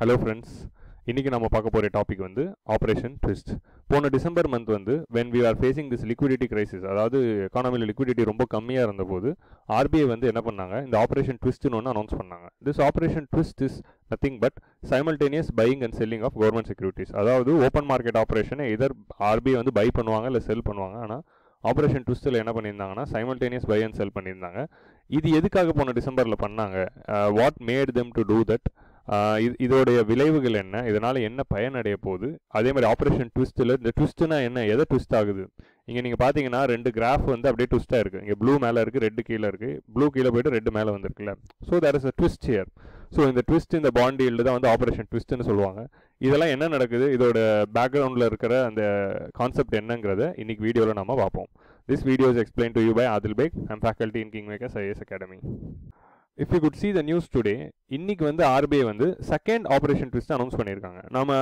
Hello friends இன்றைக்கி நம்ம பார்க்க போகிற டாபிக் வந்து ஆப்ரேஷன் ட்விஸ்ட் போன டிசம்பர் மந்த் வந்து when we are facing this liquidity crisis அதாவது எக்கானமியில் லிக்விடிட்டி ரொம்ப கம்மியாக இருந்தபோது ஆர்பிஐ வந்து என்ன பண்ணாங்க? இந்த ஆப்ரேஷன் ட்விஸ்ட்னு ஒன்று அனௌன்ஸ் பண்ணாங்க. This operation twist is nothing but simultaneous buying and selling of government securities அதாவது ஓப்பன் மார்க்கெட் ஆப்ரேஷனை எதர் ஆர்பிஐ வந்து பை பண்ணுவாங்க இல்லை செல் பண்ணுவாங்க. ஆனால் ஆப்ரேஷன் ட்விஸ்ட்டில் என்ன பண்ணியிருந்தாங்கன்னா சைமல்டேனியஸ் பை அண்ட் செல் பண்ணியிருந்தாங்க. இது எதுக்காக போன டிசம்பரில் பண்ணாங்க? What made them to do that இது இதோடைய விளைவுகள் என்ன? இதனால் என்ன பயன் அடைய போகுது? அதே மாதிரி ஆப்ரேஷன் ட்விஸ்ட்டில் இந்த ட்விஸ்ட்டுனா என்ன? எதை ட்விஸ்ட் ஆகுது? இங்கே நீங்கள் பார்த்தீங்கன்னா ரெண்டு கிராஃப் வந்து அப்படியே ட்விஸ்ட்டாக இருக்குது இங்கே ப்ளூ மேலே இருக்குது ரெட்டு கீழே இருக்குது ப்ளூ கீழே போயிட்டு ரெட்டு மேலே வந்திருக்குல்ல. So there is a twist here so இந்த ட்விஸ்ட் இந்த பாண்டியில் தான் வந்து ஆப்ரேஷன் ட்விஸ்ட்னு சொல்லுவாங்க. இதெல்லாம் என்ன நடக்குது? இதோட பேக்ரவுண்டில் இருக்கிற அந்த கான்செப்ட் என்னங்கிறத இன்னைக்கு வீடியோவில் நம்ம பார்ப்போம். This video is explain to you by Adil Baig and faculty in King Makers IAS academy if you could see the news today இன்னைக்கு வந்து ஆர்பிஐ வந்து செகண்ட் ஆப்ரேஷன் ட்விஸ்ட் அனௌன்ஸ் பண்ணியிருக்காங்க. நம்ம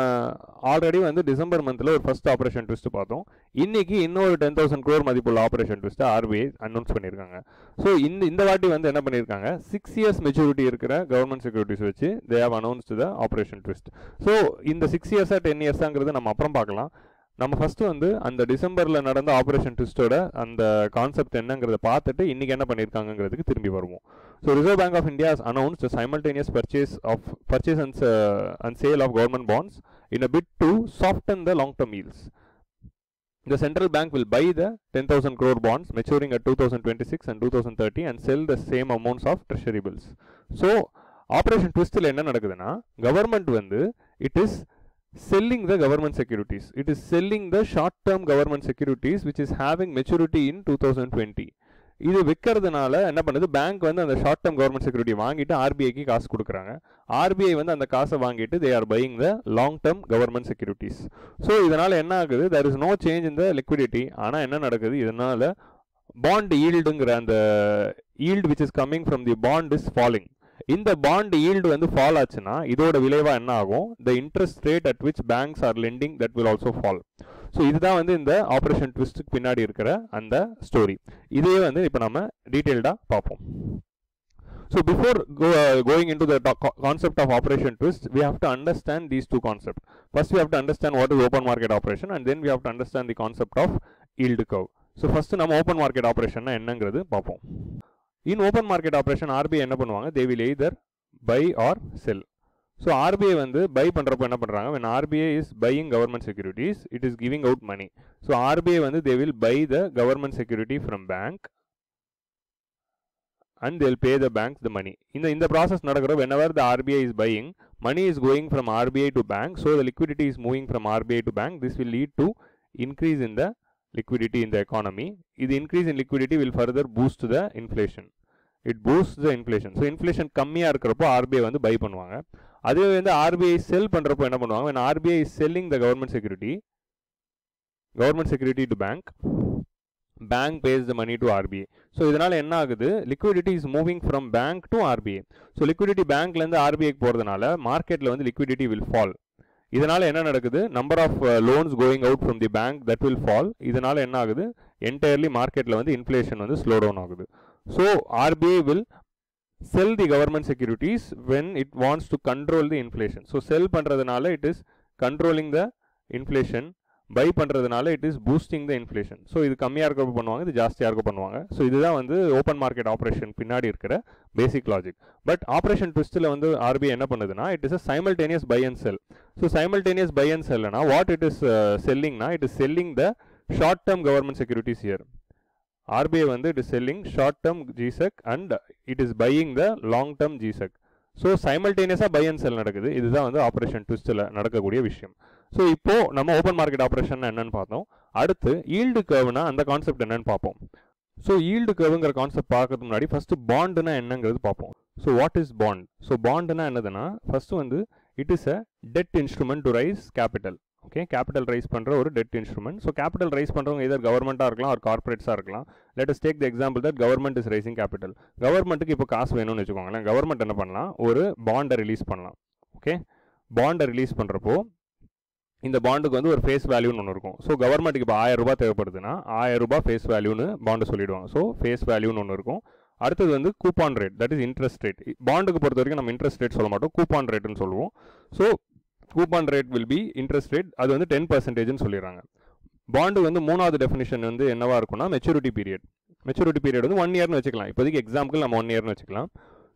ஆல்ரெடி வந்து டிசம்பர் மந்தில் ஒரு ஃபர்ஸ்ட் ஆப்ரேஷன் ட்விஸ்ட் பார்த்தோம். இன்னைக்கு இன்னொரு டென் தௌசண்ட் க்ரோர் மதிப்புள்ள ஆப்ரேஷன் ட்விஸ்ட்டை ஆர்பிஐ அனௌன்ஸ் பண்ணியிருக்காங்க. ஸோ இந்த இந்த வாட்டி வந்து என்ன பண்ணியிருக்காங்க? சிக்ஸ் இயர்ஸ் மெச்சூரிட்டி இருக்கிற கவர்மெண்ட் செக்யூரிட்டிஸ் வச்சு they have announced the operation twist so இந்த சிக்ஸ் இயர்ஸாக டென் இயர்ஸாங்கிறது நம்ம அப்புறம் பார்க்கலாம். நம்ம ஃபஸ்ட்டு வந்து அந்த டிசம்பரில் நடந்த ஆப்ரேஷன் ட்விஸ்ட்டோட அந்த கான்செப்ட் என்னங்கிறத பார்த்துட்டு இன்றைக்கி என்ன பண்ணியிருக்காங்கிறதுக்கு திரும்பி வருவோம். So Reserve Bank of India announced simultaneous purchase of purchase and and sale of government bonds in a bid to soften the long term yields. The central bank will buy the 10,000 crore bonds maturing at 2026 and 2030 and sell the same amounts of treasury bills. So, operation ட்விஸ்டில் என்ன நடக்குதுன்னா government வந்து it is selling the government securities. It is selling the short term government securities which is having maturity in 2020. இது விற்கிறதுனால என்ன பண்ணுது? Bank வந்து அந்த short term government security வாங்கிட்டு ஆர்பிஐக்கு காசு கொடுக்குறாங்க. ஆர்பிஐ வந்து அந்த காசை வாங்கிட்டு they are buying the long term government securities so இதனால் என்ன ஆகுது? There is no change in the liquidity ஆனால் என்ன நடக்குது? இதனால் பாண்ட் ஈல்டுங்கிற அந்த yield which is coming from the bond is falling இந்த பாண்ட் ஈல்டு வந்து ஃபால் ஆச்சுன்னா இதோட விளைவாக என்ன ஆகும்? The interest rate at which banks are lending that will also fall so இதுதான் வந்து இந்த ஆப்ரேஷன் ட்விஸ்ட்டுக்கு பின்னாடி இருக்கிற அந்த ஸ்டோரி இதையே வந்து இப்போ நம்ம டீட்டெயில்டாக பார்ப்போம் So before go, uh, going into the co- concept of operation twist, we have to understand these two concepts. First, we have to understand what is open market operation, and then we have to understand the concept of yield curve. So first, நம்ம open market operation என்னங்கிறது பார்ப்போம் in open market operation RBI என்ன பண்ணுவாங்க they will either buy or sell so RBI வந்து buy பண்ணுறப்போ என்ன பண்ணுறாங்க when RBI is buying government securities it is giving out money so RBI வந்து they will buy the government security from bank and they'll pay the bank த மணி இந்த இந்த process நடக்கிற whenever the RBI is buying money is going from RBI to bank so the liquidity is moving from RBI to bank this will lead to increase in the liquidity in the economy. இது increase in liquidity will further boost the inflation. It boost the inflation so inflation கம்மியாக இருக்கிறப்போ RBI வந்து buy பண்ணுவாங்க. அதே வந்து RBI செல் பண்ணுறப்போ என்ன பண்ணுவாங்க? When RBI selling the government security government security to bank bank pays the money to RBI so இதனால் என்ன ஆகுது? Liquidity is moving from bank to RBI so liquidity பேங்க்லேருந்து ஆர்பிஐக்கு போகிறதுனால மார்க்கெட்டில் வந்து லிக்விடிட்டி வில் ஃபால் இதனால் என்ன நடக்குது? Number of loans going out from the bank that will fall இதனால் என்ன ஆகுது? என்டையர்லி மார்க்கெட்டில் வந்து இன்ஃப்ளேஷன் வந்து ஸ்லோ டவுன் ஆகுது. So RBI will sell the government securities when it wants to control the inflation so sell பண்ணுறதுனால it is controlling the inflation buy பண்ணுறதுனால it is boosting the inflation so இது கம்மியாக இருக்கப்போ பண்ணுவாங்க இது ஜாஸ்தியாக இருக்க பண்ணுவாங்க. ஸோ இதுதான் வந்து ஓப்பன் மார்க்கெட் ஆப்ரேஷன் பின்னாடி இருக்கிற பேசிக் லாஜிக் பட் ஆப்ரேஷன் ட்விஸ்ட்டில் வந்து ஆர்பிஐ என்ன பண்ணுதுன்னா it is a simultaneous buy and sell so simultaneous buy and செல்னா what it is செல்லிங்னா it is selling the short term government securities year RBI வந்து it is selling short term G sec and it is buying the long term G sec so சைமல்டேனியஸாக buy and sell நடக்குது. இதுதான் வந்து operation ட்விஸ்ட்டில் நடக்கக்கூடிய விஷயம். So இப்போ நம்ம open market operation என்னன்னு பார்த்தோம். அடுத்து ஈல்டு கர்வ்னா அந்த கான்செப்ட் என்னன்னு பார்ப்போம். ஸோ ஈல்டு கர்வுங்கிற கான்செப்ட் பார்க்கறதுக்கு முன்னாடி ஃபஸ்ட்டு பாண்டுனா என்னங்கிறது பார்ப்போம். So what is bond so பாண்டுனா என்னதுன்னா ஃபஸ்ட்டு வந்து it is a debt instrument to raise capital okay capital raise பண்ணுற ஒரு debt instrument so capital raise பண்ணுறவங்க எதர் கவர்மெண்ட்டாக இருக்கலாம் ஒரு கார்பரேட்ஸாக இருக்கலாம். Let's take the example that government is raising capital கவர்மெண்ட்டுக்கு இப்போ காசு வேணும்னு வச்சுக்கோங்களேன். கவர்மெண்ட் என்ன பண்ணலாம்? ஒரு பாண்டை ரிலீஸ் பண்ணலாம். ஓகே பாண்டை ரிலீஸ் பண்ணுறப்போ இந்த பாண்டுக்கு வந்து ஒரு ஃபேஸ் வேல்யூன்னு ஒன்று இருக்கும். ஸோ கவர்மெண்ட்டுக்கு இப்போ ஆயிரம் ரூபாய் தேவைப்படுதுன்னா ஆயிரம் ரூபாய் ஃபேஸ் வேல்யூன்னு பாண்டு சொல்லிடுவாங்க. ஸோ ஃபேஸ் வேல்யூன்னு ஒன்று இருக்கும். அடுத்தது வந்து coupon rate that is interest rate பாண்டுக்கு பொறுத்த வரைக்கும் நம்ம இன்ட்ரெஸ்ட் ரேட் சொல்ல மாட்டோம். கூப்பான் ரேட்டுன்னு சொல்லுவோம். So coupon rate will be interest rate அது வந்து டென் பர்சன்டேஜ்னு சொல்லிடுறாங்க. பாண்டு வந்து மூணாவது டெஃபினிஷன் வந்து என்னவா இருக்கும்னா மெச்சூரிட்டி பீரியட் மெச்சூரிட்டி பீரியட் வந்து ஒன் இயர்னு வச்சுக்கலாம். இப்போதைக்கு எக்ஸாம்பிள் நம்ம ஒன் இயர்னு வச்சுக்கலாம்.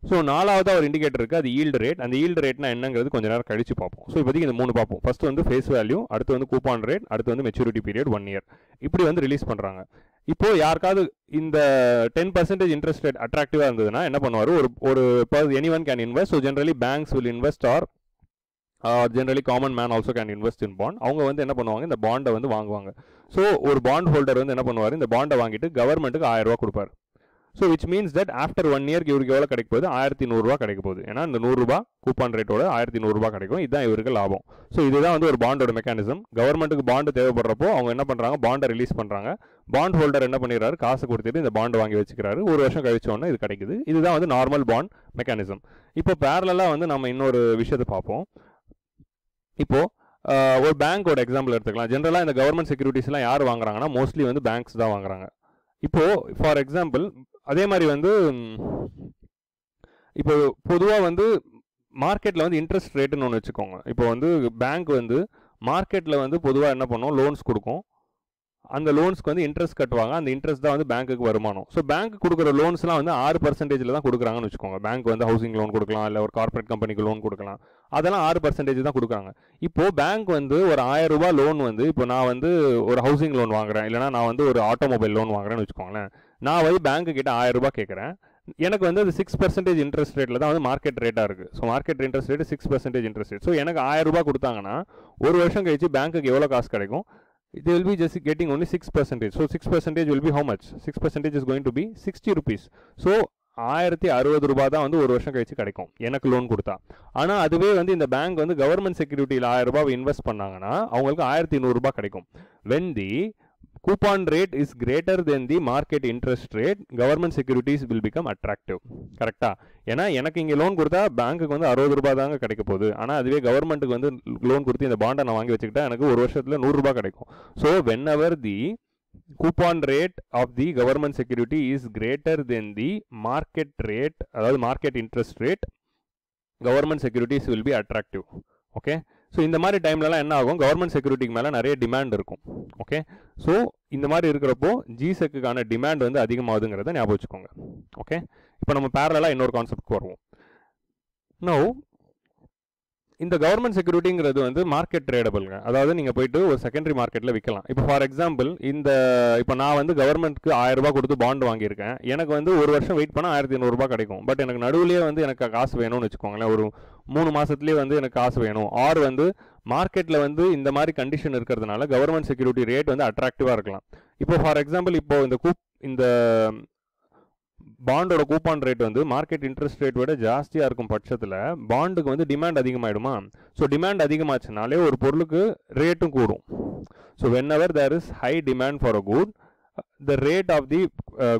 ஸோ நாலாவது ஒரு இண்டிகேட்டர் இருக்குது அது ஈல்டு ரேட் அந்த ஈல்டு ரேட்னா என்னங்கிறது கொஞ்ச நேரம் கழிச்சு பார்ப்போம். ஸோ இப்போதைக்கு இந்த மூணு பார்ப்போம். ஃபஸ்ட் வந்து ஃபேஸ் வேல்யூ அடுத்து வந்து கூப்பான் ரேட் அடுத்து வந்து மெச்சூரிட்டி பீரியட் ஒன் இயர் இப்படி வந்து ரிலீஸ் பண்ணுறாங்க இப்போ யாருக்காவது இந்த டென் பர்சன்டேஜ் இன்ட்ரெஸ்ட் ரேட் அட்ராக்டிவாக இருந்ததுன்னா என்ன பண்ணுவார்? ஒரு ஒரு any one can invest so generally banks will invest or generally common man also can invest in bond அவங்க வந்து என்ன பண்ணுவாங்க? இந்த பாண்டை வந்து வாங்குவாங்க. ஸோ ஒரு பாண்ட் ஹோல்டர் வந்து என்ன பண்ணுவார்? இந்த பாண்டை வாங்கிட்டு கவர்மெண்ட்டுக்கு ஆயிரம் ரூபா கொடுப்பார். So which means that after one இயர்க்கு இவருக்கு எவ்வளோ கிடைக்க போகுது? ஆயிரத்தி நூறுரூவா கிடைக்க போகுது. ஏன்னா இந்த நூறுரூபா கூப்பான் ரேட்டோட ஆயிரத்தி நூறுரூவா கிடைக்கும். இதுதான் இவருக்கு லாபம். ஸோ இதுதான் வந்து ஒரு பாண்டோட மெக்கானிசம் கவர்மெண்ட்டுக்கு பாண்டு தேவைப்படுறப்போ அவங்க என்ன பண்ணுறாங்க பாண்டை ரிலீஸ் பண்ணுறாங்க பாண்ட் ஹோல்டர் என்ன பண்ணிடுறாரு? காசு கொடுத்துட்டு இந்த பாண்டு வாங்கி வச்சுக்கிறாரு. ஒரு வருஷம் கழிச்சோன்னே இது கிடைக்குது. இதுதான் வந்து நார்மல் பாண்ட் மெக்கானிசம் இப்போ பேரலாக வந்து நம்ம இன்னொரு விஷயத்தை பார்ப்போம். இப்போது ஒரு பேங்க்கோட எக்ஸாம்பிள் எடுத்துக்கலாம். ஜென்ரலாக இந்த கவர்மெண்ட் செக்யூரிட்டிஸ்லாம் யார் வாங்குறாங்கன்னா மோஸ்ட்லி வந்து பேங்க்ஸ் தான் வாங்குறாங்க. இப்போது ஃபார் எக்ஸாம்பிள் அதே மாதிரி வந்து இப்போ பொதுவாக வந்து மார்க்கெட்டில் வந்து இன்ட்ரெஸ்ட் ரேட்டுன்னு ஒன்று வச்சுக்கோங்க. இப்போ வந்து பேங்க் வந்து மார்க்கெட்டில் வந்து பொதுவாக என்ன பண்ணும்? லோன்ஸ் கொடுக்கும். அந்த லோன்ஸ்க்கு வந்து இன்ட்ரெஸ்ட் கட்டுவாங்க. அந்த இன்ட்ரெஸ்ட் தான் வந்து பேங்க்குக்கு வருமானம். ஸோ பேங்க் கொடுக்குற லோன்ஸ்லாம் வந்து ஆறு பர்சன்டேஜில் தான் கொடுக்குறாங்கன்னு வச்சுக்கோங்க. பேங்க் வந்து ஹவுசிங் லோன் கொடுக்கலாம் இல்லை ஒரு கார்பரேட் கம்பெனிக்கு லோன் கொடுக்கலாம். அதெல்லாம் ஆறு பர்சன்டேஜ் தான் கொடுக்குறாங்க. இப்போது பேங்க் வந்து ஒரு ஆயிரம் ரூபாய் லோன் வந்து இப்போ நான் வந்து ஒரு ஹவுசிங் லோன் வாங்குறேன். இல்லைனா நான் வந்து ஒரு ஆட்டோமொபைல் லோன் வாங்குறேன்னு வச்சுக்கோங்களேன். நான் வந்து பேங்க்கு கிட்ட ஆயிரம் ரூபாய் கேட்குறேன். எனக்கு வந்து அது சிக்ஸ் பர்சன்டேஜ் இன்ட்ரெஸ்ட் ரேட்டில் தான் வந்து மார்க்கெட் ரேட்டாக இருக்குது so market interest rate six percentage interest rate so எனக்கு ஆயிரம் ரூபாய் கொடுத்தாங்கன்னா ஒரு வருஷம் கழிச்சு பேங்க்குக்கு எவ்வளோ காசு கிடைக்கும்? They will be just getting only 6 percentage. So 6 percentage will be how much? 6 percentage is going to be 60 rupees. So ஆயிரத்தி அறுபது ரூபாய் தான் வந்து ஒரு வருஷம் கழிச்சு கிடைக்கும். எனக்கு லோன் கொடுத்தா. ஆனால் அதுவே வந்து இந்த பேங்க் வந்து கவர்மெண்ட் செக்யூரிட்டியில் ஆயிரம் ரூபாய் இன்வெஸ்ட் பண்ணாங்கன்னா அவங்களுக்கு ஆயிரத்தி நூறுரூபா கிடைக்கும். When the coupon rate is greater than the market interest rate government securities will become attractive கரெக்டா ஏன்னா எனக்கு இங்கே லோன் கொடுத்தா பேங்க்குக்கு வந்து அறுபது ரூபா தாங்க கிடைக்க போகுது. ஆனால் அதுவே கவர்மெண்ட்டுக்கு வந்து லோன் கொடுத்து இந்த பாண்டை நான் வாங்கி வச்சுக்கிட்டா எனக்கு ஒரு வருஷத்தில் நூறுரூபா கிடைக்கும். So whenever the coupon rate of the government security is greater than the market rate அதாவது market interest rate government securities will be attractive okay so இந்த மாதிரி டைம்லலாம் என்ன ஆகும்? கவர்மெண்ட் செக்யூரிட்டிக்கு மேலே நிறைய டிமாண்ட் இருக்கும். ஓகே ஸோ இந்த மாதிரி இருக்கிறப்போ ஜிசெக்குக்கான டிமாண்ட் வந்து அதிகமாகுதுங்கிறத ஞாபகம் வச்சுக்கோங்க. ஓகே இப்போ நம்ம பேரலாக இன்னொரு கான்செப்ட்க்கு வருவோம். நோ இந்த கவர்மெண்ட் செக்யூரிட்டிங்கிறது வந்து மார்க்கெட் ட்ரேடபிள்ங்க அதாவது நீங்கள் போயிட்டு ஒரு செகண்டரி மார்க்கெட்டில் விற்கலாம் இப்போ ஃபார் எக்ஸாம்பிள் இந்த இப்போ நான் வந்து கவர்மெண்ட்க்கு ஆயிரம் கொடுத்து பாண்ட் வாங்கியிருக்கேன். எனக்கு வந்து ஒரு வருஷம் வெயிட் பண்ணால் ஆயிரத்தி ஐநூறுரூபா கிடைக்கும். பட் எனக்கு நடுவுலேயே வந்து எனக்கு காசு வேணும்னு வச்சுக்கோங்களேன். ஒரு மூணு மாதத்துலேயே வந்து எனக்கு காசு வேணும். ஆர் வந்து மார்க்கெட்டில் வந்து இந்த மாதிரி கண்டிஷன் இருக்கிறதுனால கவர்மெண்ட் செக்யூரிட்டி ரேட் வந்து அட்ராக்டிவாக இருக்கலாம். இப்போ ஃபார் எக்ஸாம்பிள் இப்போ இந்த கூப் இந்த பாண்டோட கூப்பான் ரேட் வந்து மார்க்கெட் இன்ட்ரெஸ்ட் ரேட் விட ஜாஸ்தியாக இருக்கும் பட்சத்தில் பாண்டுக்கு வந்து டிமாண்ட் அதிகமாகிடுமா ஸோ டிமாண்ட் அதிகமாச்சுனாலே ஒரு பொருளுக்கு ரேட்டும் கூடும். So whenever there is high demand for a good the rate of the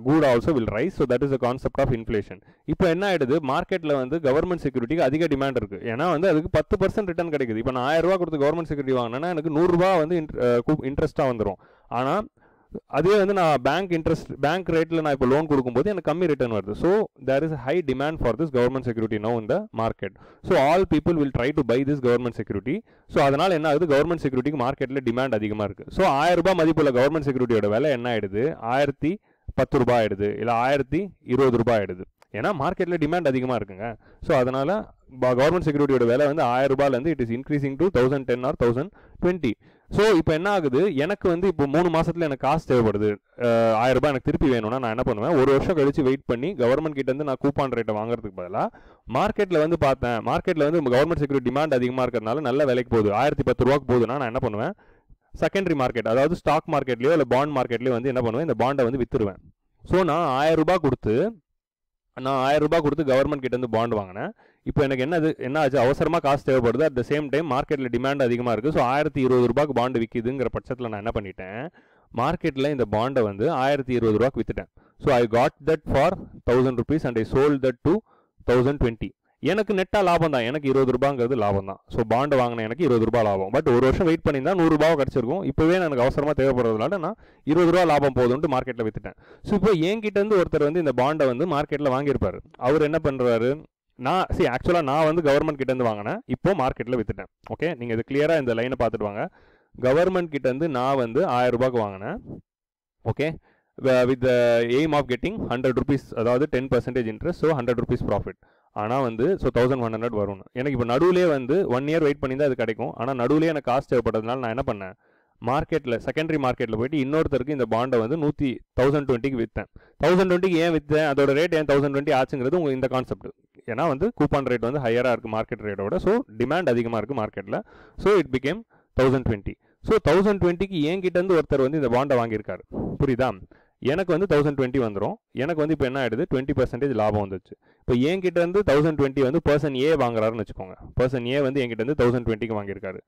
good also will rise so that is a concept of inflation இப்போ என்ன ஆகிடுது மார்க்கெட்டில் வந்து கவர்மெண்ட் செக்யூரிட்டிக்கு அதிக டிமாண்ட் இருக்குது ஏன்னா வந்து அதுக்கு பத்து பர்சன்ட் ரிட்டர்ன் கிடைக்குது. இப்போ நான் ஆயிரம் ரூபா கொடுத்து கவர்மெண்ட் செக்யூரிட்டி வாங்கினேன்னா எனக்கு நூறுரூவா வந்து uh, இன்ட்ரெஸ்ட்டாக வந்துடும் ஆனால் அதே வந்து நான் பேங்க் இன்ட்ரெஸ்ட் பேங்க் ரேட்டில் நான் இப்போ லோன் கொடுக்கும்போது எனக்கு கம்மி ரிட்டர்ன் வருது. So there is high demand for this government security no இந்த market so all people will try to buy this government security so அதனால் என்ன ஆகுது? கவர்மெண்ட் செக்யூரிட்டிக்கு மார்க்கெட்டில் டிமாண்ட் அதிகமாக இருக்குது ஸோ ஆயிரம் ரூபாய் மதிப்புள்ள கவர்மெண்ட் செக்யூரிட்டியோட விலை என்ன ஆயிடுது? ஆயிரத்தி பத்து ரூபாய் ஆயிடுது. இல்லை ஆயிரத்தி இருபது ரூபாய் ஆயிடுது. ஏன்னா மார்க்கெட்டில் டிமாண்ட் அதிகமாக இருக்குங்க. ஸோ அதனால் கவர்மெண்ட் செக்யூரிட்டியோட விலை வந்து ஆயிரம் ரூபாயிலேருந்து it is increasing to thousand ten or thousand twenty so இப்போ என்ன ஆகுது? எனக்கு வந்து இப்போ மூணு மாதத்தில் எனக்கு காசு தேவைப்படுது. ஆயிரம் ரூபாய் எனக்கு திருப்பி வேணும்னா நான் என்ன பண்ணுவேன்? ஒரு வருஷம் கழிச்சு வெயிட் பண்ணி கவர்மெண்ட் கிட்டேருந்து நான் கூப்பான் ரேட்டை வாங்குறதுக்கு பதிலாக மார்க்கெட்டில் வந்து பார்த்தேன். மார்க்கெட்டில் வந்து கவர்மெண்ட் செக்யூரிட்டி டிமாண்ட் அதிகமாக இருக்கிறதுனால நல்ல விலைக்கு போகுது. ஆயிரத்தி பத்து ரூபாய்க்கு போகுதுன்னா நான் என்ன பண்ணுவேன்? செகண்டரி மார்க்கெட் அதாவது ஸ்டாக் மார்க்கெட்லேயோ இல்லை பாண்ட் மார்க்கெட்லேயோ வந்து என்ன பண்ணுவேன்? இந்த பாண்டை வந்து வித்துருவேன். ஸோ நான் ஆயிரம் ரூபாய் கொடுத்து நான் ஆயிரம் ரூபாய் கொடுத்து கவர்மெண்ட் கிட்ட இருந்து பாண்ட் வாங்கினேன். இப்போ எனக்கு என்னது என்ன ஆச்சு அவசரமாக காசு தேவைப்படுது. அட் த சேம் டைம் மார்க்கெட்டில் டிமாண்ட் அதிகமாக இருக்குது ஸோ ஆயிரத்தி இருபது ரூபாய்க்கு பாண்டு விற்கிதுங்கிற பட்சத்தில் நான் என்ன பண்ணிட்டேன்? மார்க்கெட்டில் இந்த பாண்டை வந்து ஆயிரத்தி இருபது ரூபாய்க்கு விற்றுட்டேன் so I got that for thousand rupees and I sold that to thousand twenty எனக்கு நெட்டாக லாபம் தான் எனக்கு இருபது ரூபாங்கிறது லாபம் தான் ஸோ பாண்டு வாங்கின எனக்கு இருபது ரூபா லாபம். பட் ஒரு வருஷம் வெயிட் பண்ணியிருந்தா நூறுரூபா கிடச்சிருக்கும். இப்போவே எனக்கு அவசரமாக தேவைப்படுறதுனால நான் இருபது ரூபா லாபம் போதும்ட்டு மார்க்கெட்டில் விற்றுட்டேன் ஸோ இப்போ என்கிட்ட இருந்து ஒருத்தர் வந்து இந்த பாண்டை வந்து மார்க்கெட்டில் வாங்கியிருப்பார். அவர் என்ன பண்ணுறாரு நான் சி ஆக்சுவலாக நான் வந்து கவர்மெண்ட் கிட்டேருந்து வாங்கினேன். இப்போ மார்க்கெட்டில் வித்துட்டேன். ஓகே நீங்கள் இது கிளியராக இந்த லைனை பார்த்துட்டு வாங்க. கவர்மெண்ட் கிட்டேருந்து நான் வந்து ஆயிரம் ரூபாய்க்கு வாங்கினேன். Okay with aim of getting hundred rupees அதாவது ten percentage interest so hundred rupees profit ஆனால் வந்து ஸோ தௌசண்ட் ஒன் ஹண்ட்ரட் வரும் எனக்கு இப்போ நடுவிலே வந்து ஒன் இயர் வெயிட் பண்ணி தான் அது கிடைக்கும். ஆனால் நடுவிலே எனக்கு காசு தேவைப்பட்டதுனால நான் என்ன பண்ணேன்? மார்க்கெட்டில் செகண்டரி மார்க்கெட்டில் போயிட்டு இன்னொருத்தருக்கு இந்த பாண்டை வந்து நூற்றி தௌசண்ட் டுவெண்ட்டிக்கு விற்றேன் தௌசண்ட் டுவெண்ட்டிக்கு ஏன் விற்றேன் அதோட ரேட் ஏன் தௌசண்ட் டுவெண்ட்டி ஆச்சுங்கிறது உங்கள் இந்த கான்செப்ட் ஏன்னா வந்து கூப்பான் ரேட் வந்து ஹையராக இருக்குது மார்க்கெட் ரேட்டோட ஸோ டிமாண்ட் அதிகமாக இருக்குது மார்க்கெட்டில் so it became thousand twenty so thousand டுவெண்ட்டிக்கு என்கிட்டேருந்து ஒருத்தர் வந்து இந்த பாண்டை வாங்கியிருக்காரு. புரியுதா? எனக்கு வந்து தௌசண்ட் டுவெண்ட்டி வந்துடும் எனக்கு வந்து இப்போ என்ன ஆகிடுது டுவெண்ட்டி பர்சன்டேஜ் லாபம் வந்துச்சு இப்போ என்கிட்ட இருந்து தௌசண்ட் டுவெண்ட்டி வந்து பர்சன் ஏ வாங்குறாருன்னு வச்சுக்கோங்க. பர்சன் ஏ வந்து என்கிட்ட வந்து தௌசண்ட் டுவெண்ட்டிக்கு வாங்கியிருக்காரு.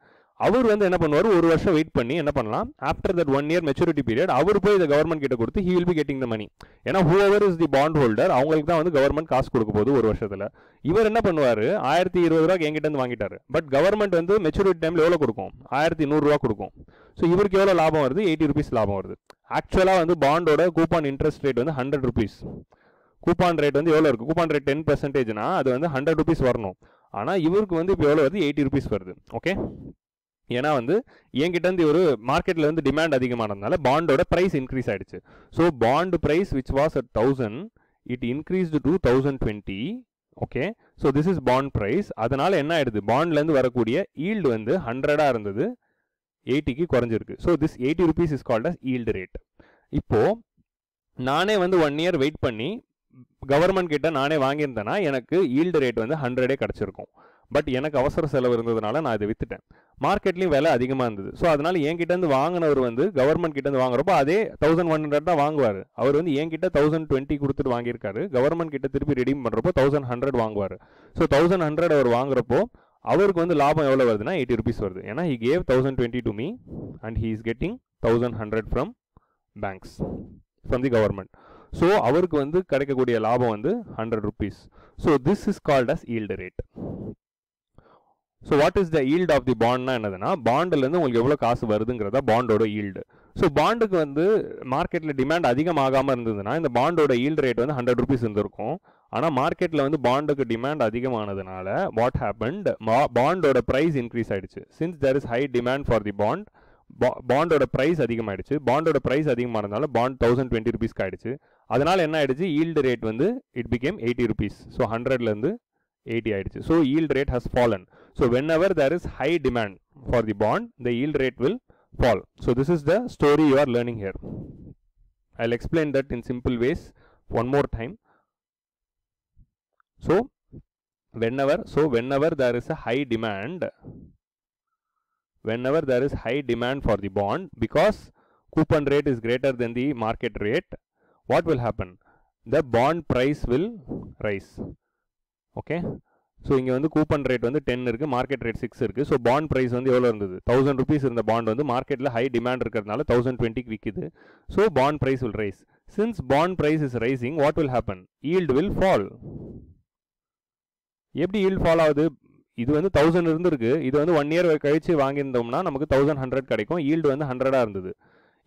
அவர் வந்து என்ன பண்ணுவார்? ஒரு வருஷம் வெயிட் பண்ணி என்ன பண்ணலாம்? After that one year maturity period அவர் போய் இதை கவர்மெண்ட் கிட்ட கொடுத்து he will be getting the money ஏன்னா whoever is the bond holder அவங்களுக்கு தான் வந்து கவர்மெண்ட் காசு கொடுக்க போகுது ஒரு வருஷத்தில். இவர் என்ன பண்ணுவார்? ஆயிரத்தி இருபது ரூபா எங்கிட்ட இருந்து வாங்கிட்டார். பட் கவர்மெண்ட் வந்து மெச்சூரிட்டி டைமில் எவ்வளோ கொடுக்கும்? ஆயிரத்தி நூறுரூவா கொடுக்கும். ஸோ இவருக்கு எவ்வளோ லாபம் வருது? எயிட்டி ருபீஸ் லாபம் வருது. ஆக்சுவலாக வந்து பாண்டோட கூப்பான் இன்ட்ரெஸ்ட் ரேட் வந்து ஹண்ட்ரட் ருபீஸ் கூப்பான் ரேட் வந்து எவ்வளோ இருக்குது கூப்பான் ரேட் டென் பர்சன்டேஜ்னா அது வந்து ஹண்ட்ரட் ருபீஸ் வரணும். ஆனால் இவருக்கு வந்து இப்போ எவ்வளோ வருது? எயிட்டி ருபீஸ் வருது. ஓகே ஏன்னா வந்து என்கிட்ட இருந்து ஒரு மார்க்கெட்டில் வந்து டிமாண்ட் அதிகமானதுனால பாண்டோட ப்ரைஸ் இன்க்ரீஸ் ஆகிடுச்சு so bond price which was at thousand it increased to thousand twenty okay so this is bond price அதனால் என்ன ஆயிடுது? பாண்ட்லேருந்து வரக்கூடிய ஈல்டு வந்து ஹண்ட்ரடாக இருந்தது. எயிட்டிக்கு குறைஞ்சிருக்கு. So this eighty rupees is called as yield rate இப்போது நானே வந்து ஒன் இயர் வெயிட் பண்ணி கவர்மெண்ட் கிட்ட நானே வாங்கியிருந்தேன்னா எனக்கு ஈல்டு ரேட் வந்து ஹண்ட்ரடே கிடச்சிருக்கும். பட் எனக்கு அவசர செலவு இருந்ததுனால நான் இதை விற்றுட்டேன் மார்க்கெட்லேயும் விலை அதிகமாக இருந்தது. ஸோ அதனால் என்கிட்டேருந்து வாங்கினவர் வந்து கவர்மெண்ட் கிட்ட இருந்து வாங்குறப்போ அதே தௌசண்ட் ஒன் ஹண்ட்ரட் தான் வாங்குவார். அவர் வந்து என்கிட்ட தௌசண்ட் டுவெண்ட்டி கொடுத்துட்டு வாங்கியிருக்காரு. கவர்மெண்ட் கிட்ட திருப்பி ரெடீம் பண்ணுறப்போ தௌசண்ட் ஹண்ட்ரட் வாங்குவார். ஸோ தௌசண்ட் ஹண்ட்ரட் அவர் வாங்குறப்போ அவருக்கு வந்து லாபம் எவ்வளோ வருதுன்னா எயிட்டி ருபீஸ் வருது. ஏன்னா he gave thousand twenty to me and he is getting thousand hundred from banks from the government so அவருக்கு வந்து கிடைக்கக்கூடிய லாபம் வந்து hundred rupees so this is called as yield rate so what is the yield of the பாண்ட்னா என்னதுன்னா பாண்ட்லேருந்து உங்களுக்கு எவ்வளோ காசு வருதுங்கிறதா பாண்டோட ஈல்டு ஸோ பாண்டுக்கு வந்து மார்க்கெட்டில் டிமாண்ட் அதிகமாகாமல் இருந்ததுன்னா இந்த பாண்டோட ஈல்டு ரேட் வந்து ஹண்ட்ரட் ருபீஸ் இருந்திருக்கும். ஆனால் மார்க்கெட்டில் வந்து பாண்டுக்கு டிமாண்ட் அதிகமானதுனால வாட் ஹேப்பன்ட் பாண்டோட ப்ரைஸ் இன்க்ரீஸ் ஆகிடுச்சு since there is high demand for the bond பாண்டோட price அதிகமாகிடுச்சு பாண்டோட ப்ரைஸ் அதிகமானதுனால பாண்ட் தௌசண்ட் டுவெண்ட்டி ருபீஸ்க்கு ஆகிடுச்சு அதனால் என்ன ஆகிடுச்சு ஈல்டு ரேட் வந்து it became eighty rupees so ஹண்ட்ரட்லேருந்து எயிட்டி ஆயிடுச்சு so yield rate has fallen so whenever there is high demand for the bond the yield rate will fall so this is the story you are learning here I will explain that in simple ways one more time so whenever so whenever there is a high demand whenever there is high demand for the bond because coupon rate is greater than the market rate what will happen the bond price will rise Okay so இங்கே வந்து coupon rate வந்து ten இருக்குது market rate six இருக்குது so bond price வந்து எவ்வளோ இருந்தது? Thousand rupees இருந்த bond வந்து மார்க்கெட்டில் ஹை டிமாண்ட் இருக்கிறதுனால தௌசண்ட் டுவெண்ட்டிக்கு விற்கிது so bond price will rise since bond price is rising what will happen yield will fall எப்படி ஈல்ட் ஃபால் ஆகுது? இது வந்து தௌசண்ட் இருந்திருக்கு. இது வந்து ஒன் இயர் கழிச்சு வாங்கியிருந்தோம்னா நமக்கு தௌசண்ட் ஹண்ட்ரட் கிடைக்கும். ஈல்டு வந்து ஹண்ட்ரடாக இருந்தது.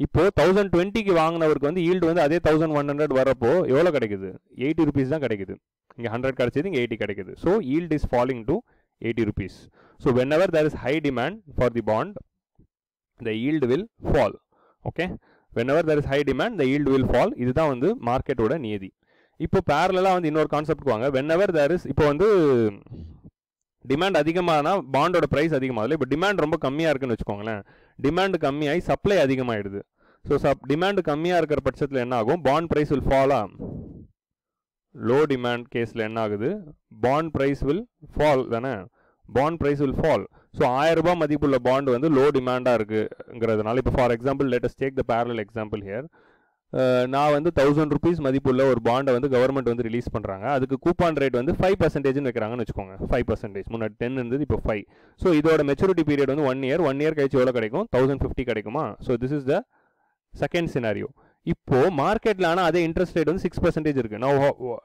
இப்போ தௌசண்ட் டுவெண்ட்டிக்கு வாங்கினவருக்கு வந்து ஈல்டு வந்து அதே தௌசண்ட் ஒன் ஹண்ட்ரட் வரப்போ எவ்வளோ கிடைக்குது? எயிட்டி ருபீஸ் தான் கிடைக்குது. இங்கே ஹண்ட்ரட் கிடைச்சது இங்கே எயிட்டி கிடைக்குது. So yield is falling to eighty rupees so whenever there is high demand for the bond the yield will fall okay whenever there is high demand the yield will fall இதுதான் வந்து மார்க்கெட்டோட நியதி. இப்போ பேரலாக வந்து இன்னொரு concept வாங்க. When ever there is இப்போ வந்து டிமாண்ட் அதிகமானா பாண்டோட ப்ரைஸ் அதிகமாகல இப்போ டிமாண்ட் ரொம்ப கம்மியாக இருக்குன்னு வச்சுக்கோங்களேன். டிமாண்ட் கம்மியாகி சப்ளை அதிகமாகிடுது ஸோ சப் டிமாண்ட் கம்மியாக இருக்கிற பட்சத்தில் என்ன ஆகும்? பாண்ட் ப்ரைஸ் வில் ஃபாலா லோ டிமாண்ட் கேஸில் என்ன ஆகுது? பாண்ட் ப்ரைஸ் வில் ஃபால் தானே? Bond price will fall so ஆயிரம் ரூபாய் மதிப்புள்ள பாண்ட் வந்து லோ டிமாண்டாக இருக்குங்கிறதுனால இப்போ for example latest take the barrel example here நான் வந்து தௌசண்ட் ருபீஸ் மதிப்புள்ள ஒரு பாண்டை வந்து கவர்மெண்ட் வந்து ரிலீஸ் பண்ணுறாங்க அதுக்கு கூப்பான் ரேட் வந்து ஃபைவ் பர்சன்டேஜ்னு வைக்கிறாங்கன்னு வச்சுக்கோங்க. ஃபைவ் பர்சன்டேஜ் முன்னாடி டென் இருந்தது இப்போ ஃபைவ் ஸோ இதோட மெச்சூரிட்டி பீரியட் வந்து ஒன் இயர் ஒன் இயர் கழிச்சு எவ்வளோ கிடைக்கும்? தௌசண்ட் ஃபிஃப்டி கிடைக்குமா? So this is the second scenario இப்போ மார்க்கெட்டில் ஆனால் அதே இன்ட்ரெஸ்ட் ரேட் வந்து சிக்ஸ் பர்சன்டேஜ் இருக்குது no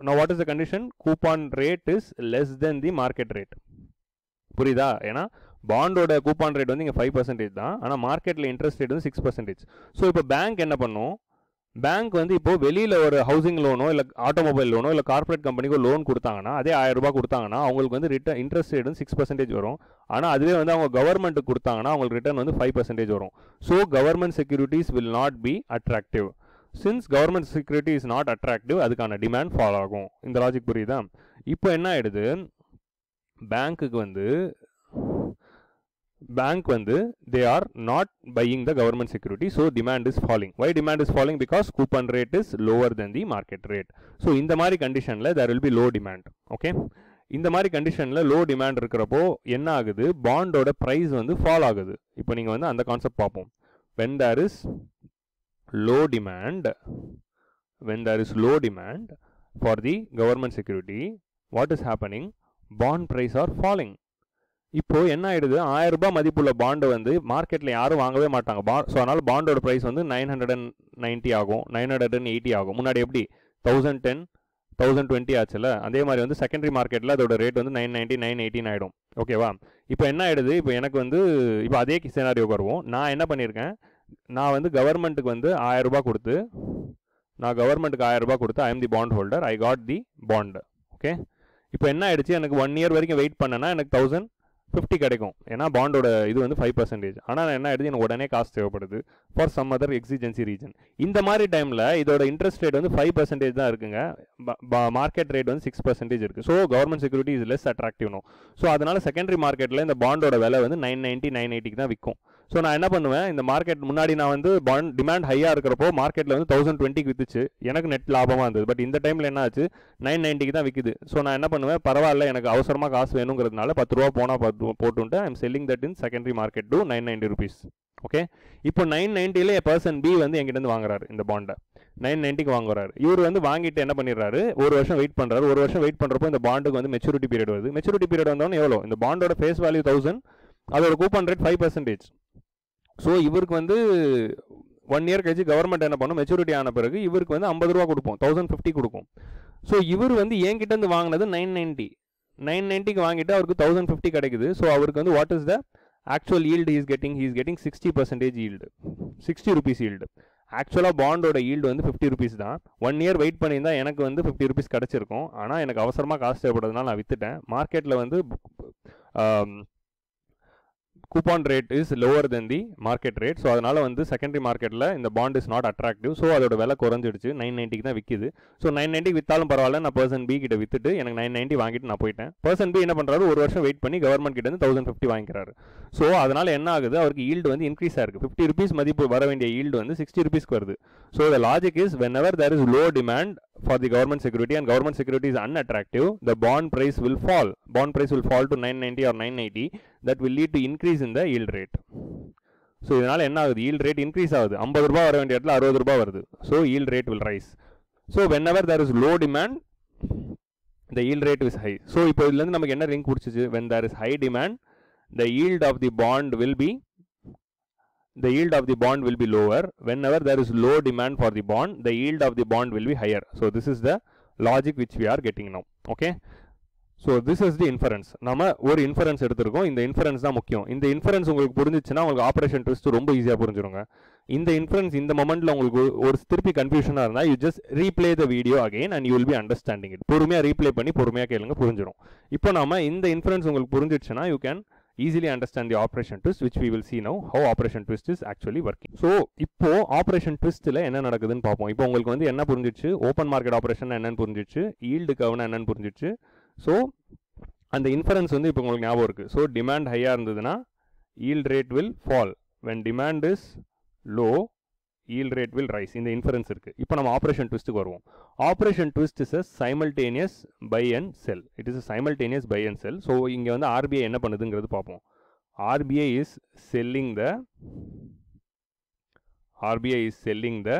no what is the condition coupon rate is less than the market rate புரியுதா? ஏன்னா பாண்டோட கூப்பான் ரேட் வந்து இங்கே ஃபைவ் பர்சன்டேஜ் தான். ஆனால் மார்க்கெட்டில் இன்ட்ரெஸ்ட் ரேட் வந்து சிக்ஸ் பர்சன்டேஜ் ஸோ இப்போ பேங்க் என்ன பண்ணும்? பேங்க் வந்து இப்போ வெளியில் ஒரு ஹவுசிங் லோனோ இல்லை ஆட்டோமொபைல் லோனோ இல்லை கார்ப்பரேட் கம்பெனிக்கோ லோன் கொடுத்தாங்கன்னா அதே ஆயிரம் ரூபாய் கொடுத்தாங்கன்னா அவங்களுக்கு வந்து ரிட்டர்ன் இன்ட்ரெஸ்ட் ரேட் வந்து சிக்ஸ் பர்சன்டேஜ் வரும். ஆனால் அதுவே வந்து அவங்க கவர்மெண்ட்டுக்கு கொடுத்தாங்கன்னா அவங்களுக்கு ரிட்டர்ன் வந்து ஃபைவ் பர்சன்டேஜ் வரும். So government securities will not be attractive since government security is not attractive அதுக்கான டிமாண்ட் ஃபாலோ ஆகும். இந்த லாஜிக் புரியுதா? இப்போ என்ன ஆயிடுது? பேங்க்குக்கு வந்து பேங்க் வந்து they are not buying the government security so demand is falling why demand is falling because coupon rate is lower than the market rate so இந்த மாதிரி கண்டிஷனில் there will be low demand okay இந்த மாதிரி கண்டிஷனில் low demand இருக்கிறப்போ என்ன ஆகுது? பாண்டோட price வந்து ஃபால் ஆகுது. இப்போ நீங்கள் வந்து அந்த கான்செப்ட் பார்ப்போம். When there is low demand when there is low demand for the government security what is happening bond price are falling இப்போ என்ன ஆயிடுது? ஆயிரம் ரூபாய் மதிப்புள்ள பாண்டு வந்து மார்க்கெட்டில் யாரும் வாங்கவே மாட்டாங்க. பா ஸோ அதனால் பாண்டோட ப்ரைஸ் வந்து நைன் ஹண்ட்ரட் அண்ட் நைன்ட்டி ஆகும். நைன் ஹண்ட்ரட் அண்ட் எயிட்டி ஆகும். முன்னாடி எப்படி? தௌசண்ட் டென் தௌசண்ட் டுவெண்ட்டி ஆச்சுல? அதே மாதிரி வந்து செகண்டரி மார்க்கெட்டில் அதோட ரேட் வந்து நைன் நைன்ட்டி நைன் எயிட்டின் ஆகிடும் ஓகேவா இப்போ என்ன ஆயிடுது? இப்போ எனக்கு வந்து இப்போ அதே சினாரியோக்கு வருவோம். நான் என்ன பண்ணியிருக்கேன் நான் வந்து கவர்மெண்ட்டுக்கு வந்து ஆயிரம் ரூபாய் கொடுத்து நான் கவர்மெண்ட்டுக்கு ஆயிரம் ரூபாய் கொடுத்து I am the bond holder I got the bond okay இப்போ என்ன ஆயிடுச்சு? எனக்கு ஒன் இயர் வரைக்கும் வெயிட் பண்ணேன்னா எனக்கு தௌசண்ட் ஃபிஃப்டி கிடைக்கும். ஏன்னா பாண்டோட இது வந்து ஃபைவ் பர்சன்டேஜ் ஆனால் என்ன ஆயிடுது? எனக்கு உடனே காசு தேவைப்படுது. For some other exigency reason இந்த மாதிரி டைமில் இதோட இன்ட்ரெஸ்ட் ரேட் வந்து ஃபைவ் பர்சன்டேஜ் தான் இருக்குங்க. மார்க்கெட் ரேட் வந்து சிக்ஸ் பர்சன்டேஜ் இருக்குது so government security is less attractive no so அதனால் செகண்டரி மார்க்கெட்டில் இந்த பாண்டோட விலை வந்து நைன் நைன்ட்டி நைன் எயிட்டிக்கு தான் விற்கும் ஸோ நான் என்ன பண்ணுவேன் இந்த மார்க்கெட் முன்னாடி நான் வந்து பாண்ட் டிமாண்ட் ஹையாக இருக்கிறப்போ மார்க்கெட்டில் வந்து தௌசண்ட் டுவெண்ட்டிக்கு வித்துச்சு. எனக்கு நெட் லாபமாக இருந்தது. பட் இந்த டைமில் என்ன ஆச்சு? நைன் நைன்ட்டிக்கு தான் விற்குது ஸோ நான் என்ன பண்ணுவேன் பரவாயில்ல எனக்கு அவசரமாக காசு வேணுங்கிறதுனால பத்து ரூபா போனால் பத்து போட்டுன்ட்டு I'm selling that in secondary market to nine ninety rupees okay இப்போ நைன் நைன்ட்டியில் பர்சன் பி வந்து எங்கிட்ட வாங்குறாரு இந்த பாண்டை நைன் நைன்ட்டிக்கு வாங்குறாரு. இவர் வந்து வாங்கிட்டு என்ன பண்ணிடுறாரு? ஒரு வருஷம் வெயிட் பண்ணுறாரு ஒரு வருஷம் வெயிட் பண்ணுறப்போ இந்த பாண்டுக்கு வந்து மெச்சூரிட்டி பீரியட் வருது. மெச்சூரிட்டி பீரியட் வந்தோன்னு எவ்வளோ? இந்த பாண்டோட ஃபேஸ் வேல்யூ தௌசண்ட் அதோட coupon rate five percentage so இவருக்கு வந்து ஒன் இயர் கழிச்சு கவர்மெண்ட் என்ன பண்ணும்? மெச்சூரிட்டி ஆன பிறகு இவருக்கு வந்து ஐம்பது ரூபா கொடுப்போம். தௌசண்ட் ஃபிஃப்டி கொடுக்கும் ஸோ இவர் வந்து என்கிட்ட இருந்து வாங்கினது நைன் நைன்ட்டி நைன் நைன்ட்டிக்கு வாங்கிட்டு அவருக்கு தௌசண்ட் ஃபிஃப்டி கிடைக்குது. ஸோ அவருக்கு வந்து what is the actual yield is getting he's getting sixty percentage yield sixty rupees yield ஆக்சுவலாக பாண்டோட ஈல்டு வந்து ஃபிஃப்டி ருபீஸ் தான். ஒன் இயர் வெயிட் பண்ணியிருந்தால் எனக்கு வந்து ஃபிஃப்டி ருபீஸ் கிடச்சிருக்கும். ஆனால் எனக்கு அவசரமாக காசு தேவைப்படுறதுனால நான் விற்றுட்டேன் மார்க்கெட்டில் வந்து coupon rate is lower than the market rate so அதனால் வந்து செகண்டரி மார்க்கெட்டில் இந்த bond is not attractive so அதோட விலை குறைஞ்சிடுச்சு. நைன் நைன்ட்டிக்கு தான் விற்கிது ஸோ நைன் நைன்ட்டிக்கு விற்றாலும் பரவாயில்ல. நான் பர்சன் பி கிட்ட வித்துட்டு எனக்கு நைன் நைன்ட்டி வாங்கிட்டு நான் போயிட்டேன். பர்சன் பி என்ன பண்ணுறாரு ஒரு வருஷம் வெயிட் பண்ணி கவர்மெண்ட் கிட்ட வந்து தௌசண்ட் ஃபிஃப்டி வாங்கிக்கிறாரு. ஸோ அதனால் என்ன ஆகுது? அவருக்கு ஈல்டு வந்து இன்க்ரீஸ் ஆயிருக்கு ஃபிஃப்டி ருபீஸ் மதிப்பு வர வேண்டிய ஈல்டு வந்து சிக்ஸ்டி ருபீஸ்க்கு வருது. So the logic is whenever there is low demand for the government security and government security is unattractive, the bond price will fall. Bond price will fall to 990 or 980. That will lead to increase in the yield rate. So இதனால் என்ன ஆகுது yield rate increase ஆகுது ஐம்பது ரூபாய் வர வேண்டிய இடத்துல அறுபது ரூபாய் வருது so yield rate will rise. So whenever there is low demand, the yield rate is high. So இப்போ இதுலேருந்து நமக்கு என்ன ரிங்க் பிடிச்சிச்சு when there is high demand, the yield of the bond will be the yield of the bond will be lower. Whenever there is low demand for the bond the yield of the bond will be higher. So this is the logic which we are getting now. Okay? So this is the inference நம்ம ஒரு inference எடுத்திருக்கோம். இந்த inference தான் முக்கியம். இந்த inference உங்களுக்கு புரிஞ்சிச்சுன்னா உங்களுக்கு operation twist ரொம்ப ஈஸியாக புரிஞ்சிருங்க. இந்த இன்ஃபரன்ஸ் இந்த மொமெண்ட்டில் உங்களுக்கு ஒரு- திருப்பி கன்ஃபியூஷனாக இருந்தால் you just replay the video again and you will be understanding it பொறுமையாக ரீப்ளே பண்ணி பொறுமையாக கேளுங்க புரிஞ்சிடும் இப்போ நம்ம இந்த இன்ஃபரன்ஸ் உங்களுக்கு புரிஞ்சிச்சுன்னா you can easily understand the operation twist which we will see now how operation twist is actually working so இப்போ operation twistல என்ன நடக்குதுன்னு பார்ப்போம் இப்போ உங்களுக்கு வந்து என்ன புரிஞ்சிச்சு ஓப்பன் மார்க்கெட் ஆப்ரேஷன் என்னன்னு புரிஞ்சிச்சு ஈல்டு கவர்னா என்னன்னு புரிஞ்சிச்சு ஸோ அந்த இன்ஃபரன்ஸ் வந்து இப்போ உங்களுக்கு ஞாபகம் இருக்கு ஸோ டிமாண்ட் ஹையாக இருந்ததுன்னா yield rate will fall when demand is low yield rate will rise இந்த இன்ஃபரன்ஸ் இருக்குது இப்போ நம்ம ஆப்ரேஷன் ட்விஸ்ட்டுக்கு வருவோம். Operation twist is a simultaneous buy and sell it is a simultaneous buy and sell so இங்கே வந்து ஆர்பிஐ என்ன பண்ணுதுங்கிறது பார்ப்போம். RBI is selling the RBI is selling the